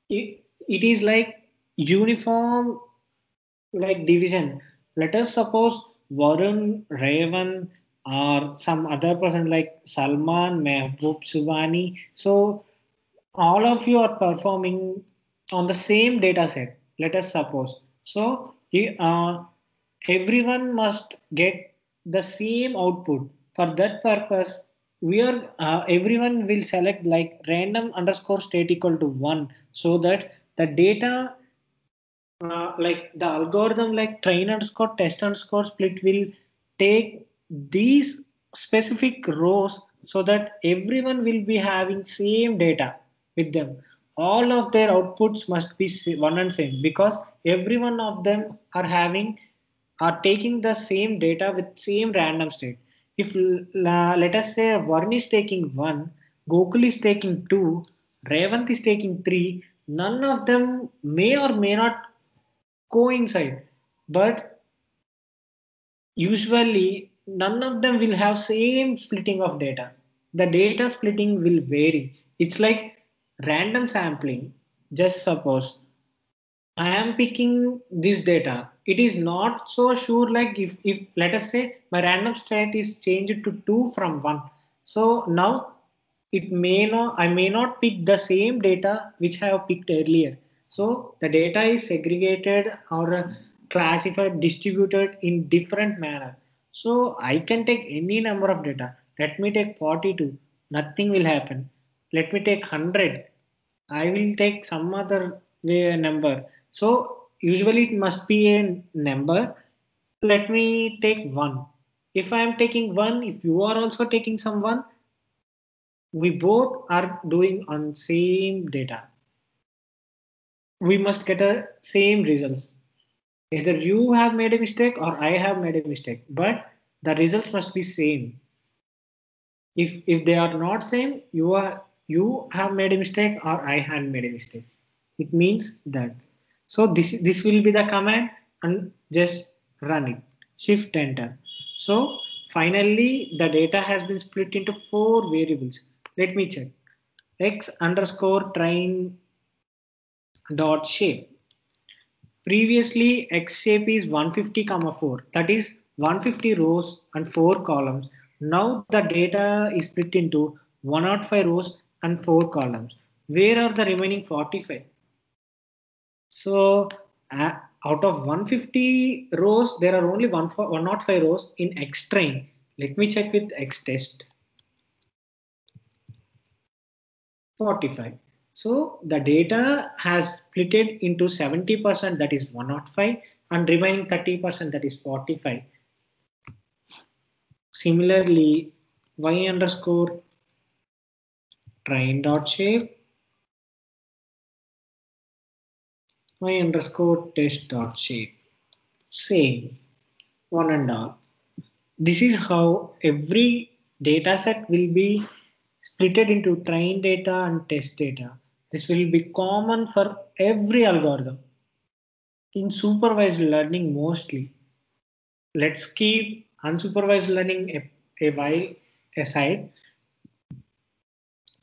it, it is like uniform like division. Let us suppose varun raven or some other person like salman mehboob subhani. So all of you are performing on the same data set let us suppose. So uh, everyone must get the same output. For that purpose we are uh, everyone will select like random underscore state equal to one so that the data uh, like the algorithm like train underscore test underscore split will take these specific rows so that everyone will be having same data with them. All of their outputs must be one and same because every one of them are having are taking the same data with same random state if let us say Varun is taking one, Gokul is taking two, Revant is taking three, none of them may or may not coincide. But usually none of them will have same splitting of data. The data splitting will vary. It's like random sampling. Just suppose I am picking this data it is not so sure like if, if let us say my random state is changed to 2 from 1 so now it may not i may not pick the same data which i have picked earlier so the data is segregated or classified distributed in different manner So I can take any number of data. Let me take 42. Nothing will happen. Let me take 100. I will take some other way number. So usually it must be a number. Let me take 1. If I am taking 1, if you are also taking someone, we both are doing on same data. We must get a same results. Either you have made a mistake or I have made a mistake, but the results must be same. If if they are not same, you are you have made a mistake or I have made a mistake. It means that. So this this will be the command and just run it. Shift enter. So finally the data has been split into four variables. Let me check. X underscore train dot shape. Previously X shape is 150 comma 4. That is 150 rows and 4 columns. Now the data is split into 105 rows and 4 columns. Where are the remaining 45? So uh, out of 150 rows, there are only 105 rows in X train. Let me check with X test. 45. So the data has split it into 70% that is 105 and remaining 30% that is 45. Similarly, y underscore train dot shape y underscore test dot shape same one and all this is how every data set will be splitted into train data and test data. This will be common for every algorithm. In supervised learning mostly. Let's keep unsupervised learning a, a while aside.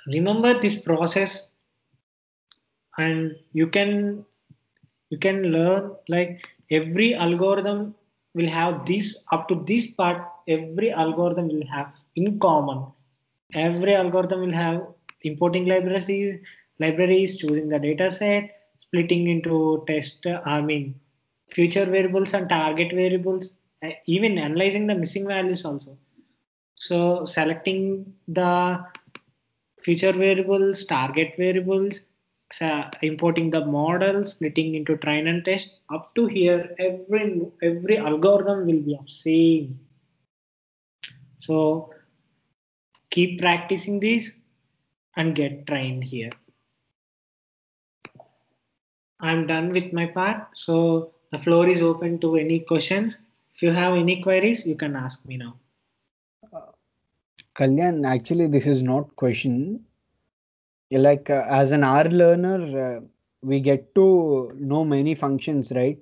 Remember this process and you can you can learn like every algorithm will have this up to this part every algorithm will have in common every algorithm will have importing libraries, libraries, choosing the data set, splitting into test, I mean, feature variables and target variables, uh, even analyzing the missing values also. So selecting the feature variables, target variables, importing the model, splitting into train and test. Up to here, every every algorithm will be of same. So keep practicing these and get trained here. I'm done with my part. So the floor is open to any questions. If you have any queries, you can ask me now. Kalyan, actually, this is not question. Like uh, as an R learner, uh, we get to know many functions, right?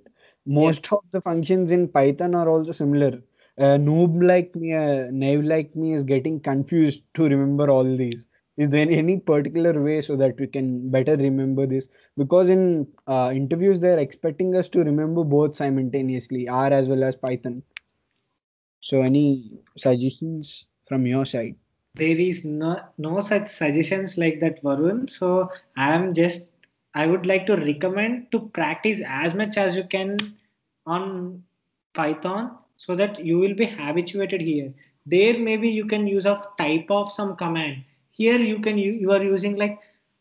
Most of the functions in Python are also similar a noob like me, a naive like me is getting confused to remember all these. Is there any particular way so that we can better remember this? Because in uh, interviews, they're expecting us to remember both simultaneously, R as well as Python. So, any suggestions from your side? There is no no such suggestions like that, Varun. So, I am just I would like to recommend to practice as much as you can on Python so that you will be habituated here. There maybe you can use of type of some command. Here you can you are using like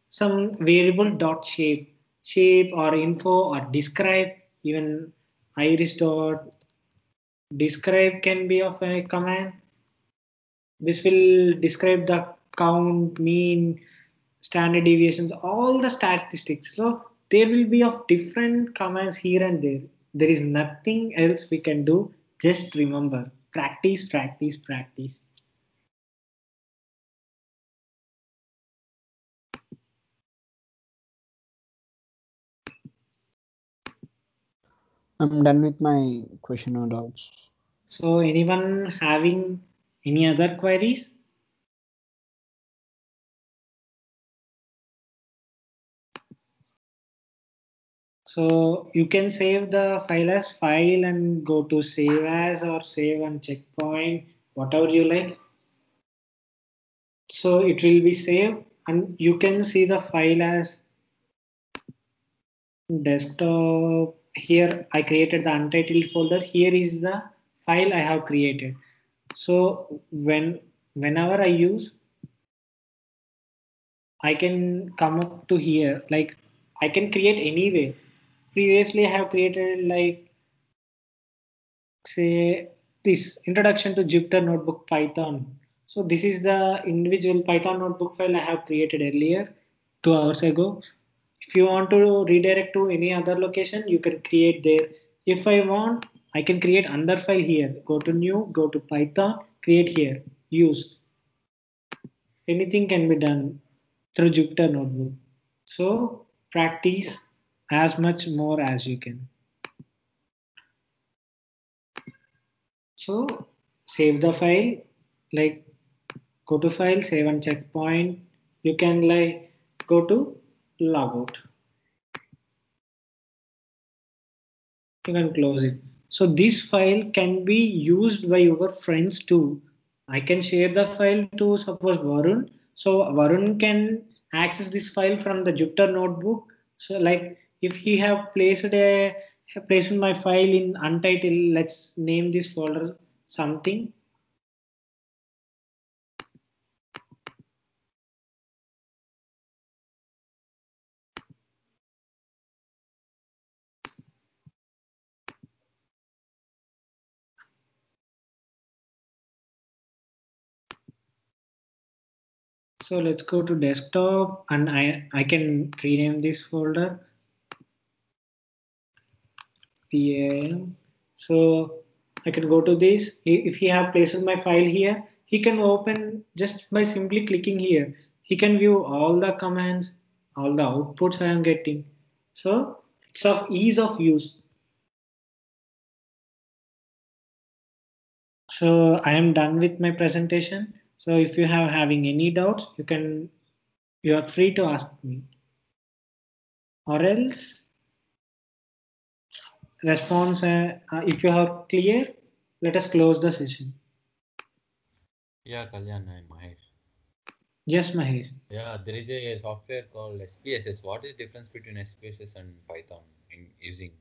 some variable dot shape shape or info or describe. Even iris dot describe can be of a command this will describe the count mean standard deviations all the statistics so there will be of different commands here and there there is nothing else we can do just remember practice, practice, practice. I'm done with my question or doubts. So, anyone having any other queries? So you can save the file as file and go to save as or save on checkpoint, whatever you like. So it will be saved and you can see the file as desktop. Here I created the untitled folder. Here is the file I have created. So when whenever I use, I can come up to here. Like I can create anyway. Previously, I have created like say this introduction to Jupyter Notebook Python. So this is the individual Python notebook file I have created earlier, two hours ago. If you want to redirect to any other location, you can create there. If I want, I can create another file here. Go to new, go to Python, create here, use. Anything can be done through Jupyter Notebook. So practice as much more as you can. So save the file, like go to file, save and checkpoint. You can like go to logout. You can close it. So this file can be used by your friends too. I can share the file to suppose Varun. So Varun can access this file from the Jupyter notebook. So like if he have placed a placed my file in untitled, let's name this folder something. So let's go to desktop and I, I can rename this folder. PAM. So I can go to this. If he have placed my file here, he can open just by simply clicking here. He can view all the commands, all the outputs I am getting. So it's of ease of use. So I am done with my presentation. So if you have having any doubts, you can, you are free to ask me. Or else, response, uh, uh, if you are clear, let us close the session. Yeah, Kalyan, I'm Mahesh. Yes, Mahesh. Yeah, there is a software called SPSS. What is difference between SPSS and Python in using?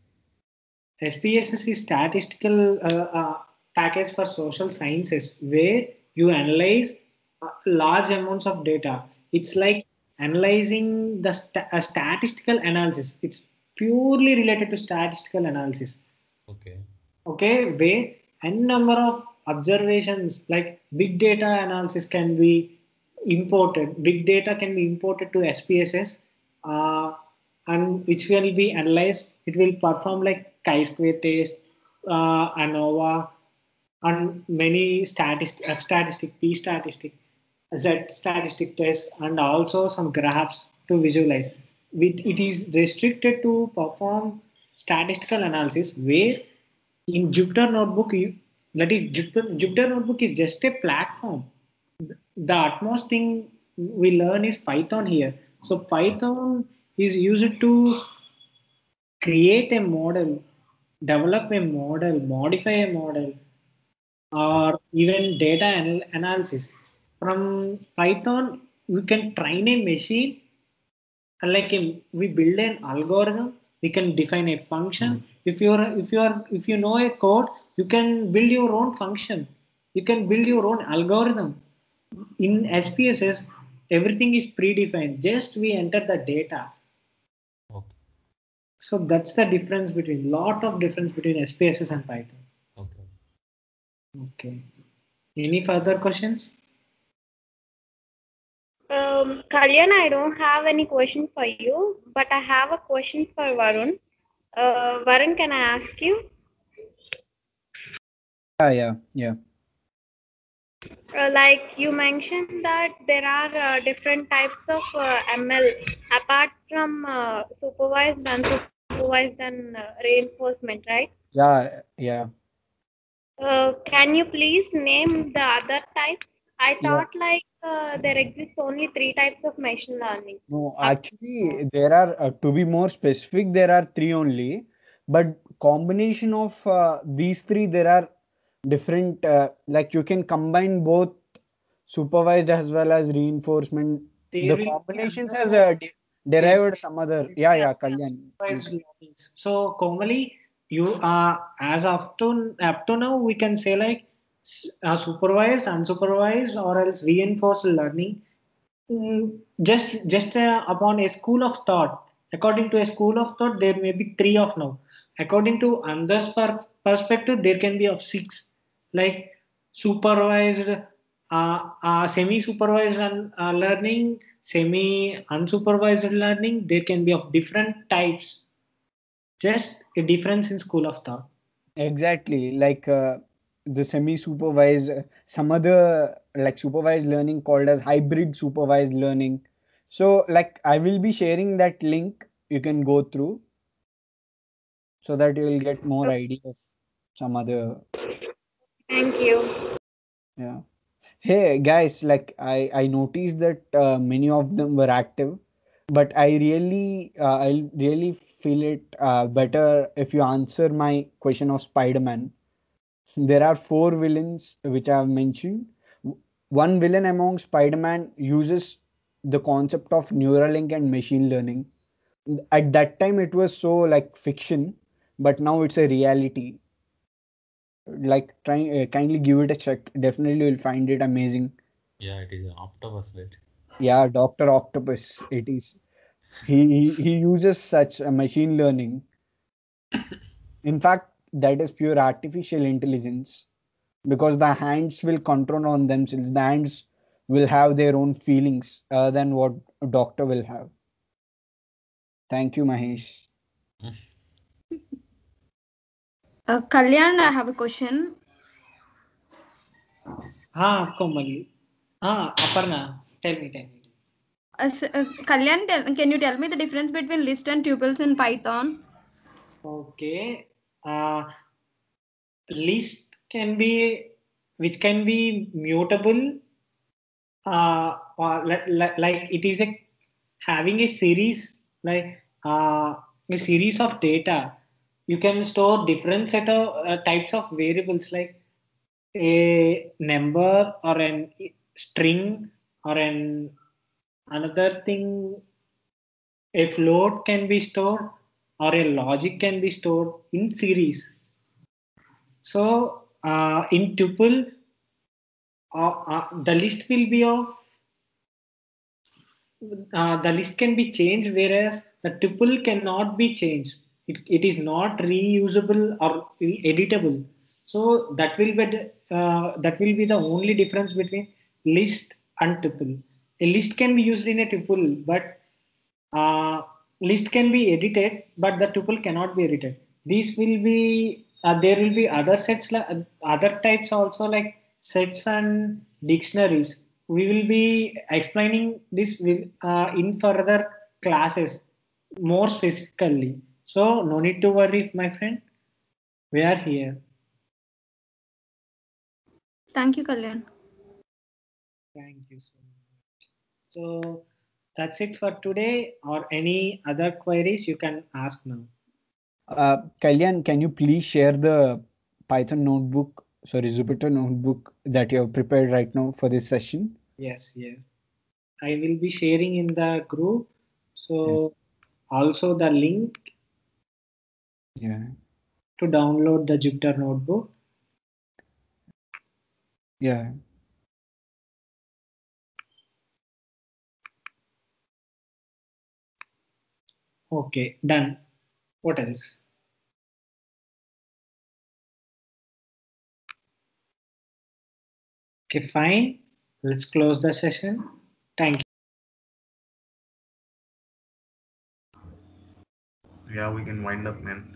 SPSS is statistical uh, uh, package for social sciences where you analyze uh, large amounts of data. It's like analyzing the st a statistical analysis. It's purely related to statistical analysis. Okay. Okay, where n number of observations like big data analysis can be imported. Big data can be imported to SPSS, uh, and which will be analyzed. It will perform like chi-square test, uh, ANOVA, and many statistic, F uh, statistic, P statistic, Z statistic tests, and also some graphs to visualize. It is restricted to perform statistical analysis where in Jupyter Notebook, you, that is Jupyter, Jupyter Notebook is just a platform. The utmost thing we learn is Python here. So Python is used to create a model, develop a model, modify a model, or even data anal analysis. From Python, we can train a machine, like a, we build an algorithm. We can define a function. Mm. If you're if you are if you know a code, you can build your own function. You can build your own algorithm. In SPSS, everything is predefined. Just we enter the data. Okay. So that's the difference between lot of difference between SPSS and Python. Okay. Okay. Any further questions? Um, Kalyan, I don't have any question for you, but I have a question for Varun. Uh, Varun, can I ask you? Yeah, yeah, yeah. Uh, like you mentioned that there are uh, different types of uh, ML apart from uh, supervised and supervised and uh, reinforcement, right? Yeah, yeah. Uh, can you please name the other types? I thought like uh, there exists only three types of machine learning. No, actually, there are, uh, to be more specific, there are three only. But combination of uh, these three, there are different, uh, like you can combine both supervised as well as reinforcement. They the combinations has uh, derived some other. Yeah, yeah, Kalyan. So commonly you uh, as of to up to now we can say like uh, supervised unsupervised or else reinforced learning. Mm, just just uh, upon a school of thought. According to a school of thought there may be three of now. According to others per perspective there can be of six. Like supervised uh, uh, semi supervised uh, learning semi unsupervised learning there can be of different types just a difference in school of thought Exactly, like uh, the semi-supervised, uh, some other like supervised learning called as hybrid supervised learning. So, like, I will be sharing that link. You can go through so that you will get more idea of some other. Thank you. Yeah. Hey guys, like I I noticed that uh, many of them were active, but I really uh, I really feel it uh, better if you answer my question of Spider-Man. There are four villains which I have mentioned. One villain among Spider-Man uses the concept of Neuralink and machine learning. At that time, it was so like fiction, but now it's a reality. Like, try uh, kindly give it a check. Definitely, you'll find it amazing. Yeah, it is an octopus, right? Yeah, Doctor Octopus. It is. He he, he uses such a machine learning. In fact, that is pure artificial intelligence because the hands will control on themselves. The hands will have their own feelings uh, than what a doctor will have. Thank you, Mahesh. Uh, Kalyan, I have a question. ha komali ha aparna tell me tell me Uh, uh, Kalyan, tell, can you tell me the difference between list and tuples in Python? Okay. Uh, list can be which can be mutable uh, or li- li- like it is a having a series like uh, a series of data you can store different set of uh, types of variables like a number or an string or an another thing a float can be stored or a logic can be stored in series. So uh, in tuple, uh, uh, the list will be of uh, the list can be changed, whereas the tuple cannot be changed. It, it is not reusable or editable. So that will be uh, that will be the only difference between list and tuple. A list can be used in a tuple, but uh, list can be edited, but the tuple cannot be edited. These will be uh, there will be other sets other types also like sets and dictionaries. We will be explaining this with, uh, in further classes more specifically. So no need to worry, my friend. We are here. Thank you, Kalyan. Thank you much. So that's it for today. Or any other queries you can ask now. Uh, Kalyan, can you please share the Python notebook, sorry, Jupyter notebook that you have prepared right now for this session? Yes, yes. I will be sharing in the group. So also the link Yeah. to download the Jupyter notebook. Yeah. Okay, done. What else? Okay, fine. Let's close the session. Thank you. Yeah, we can wind up, man.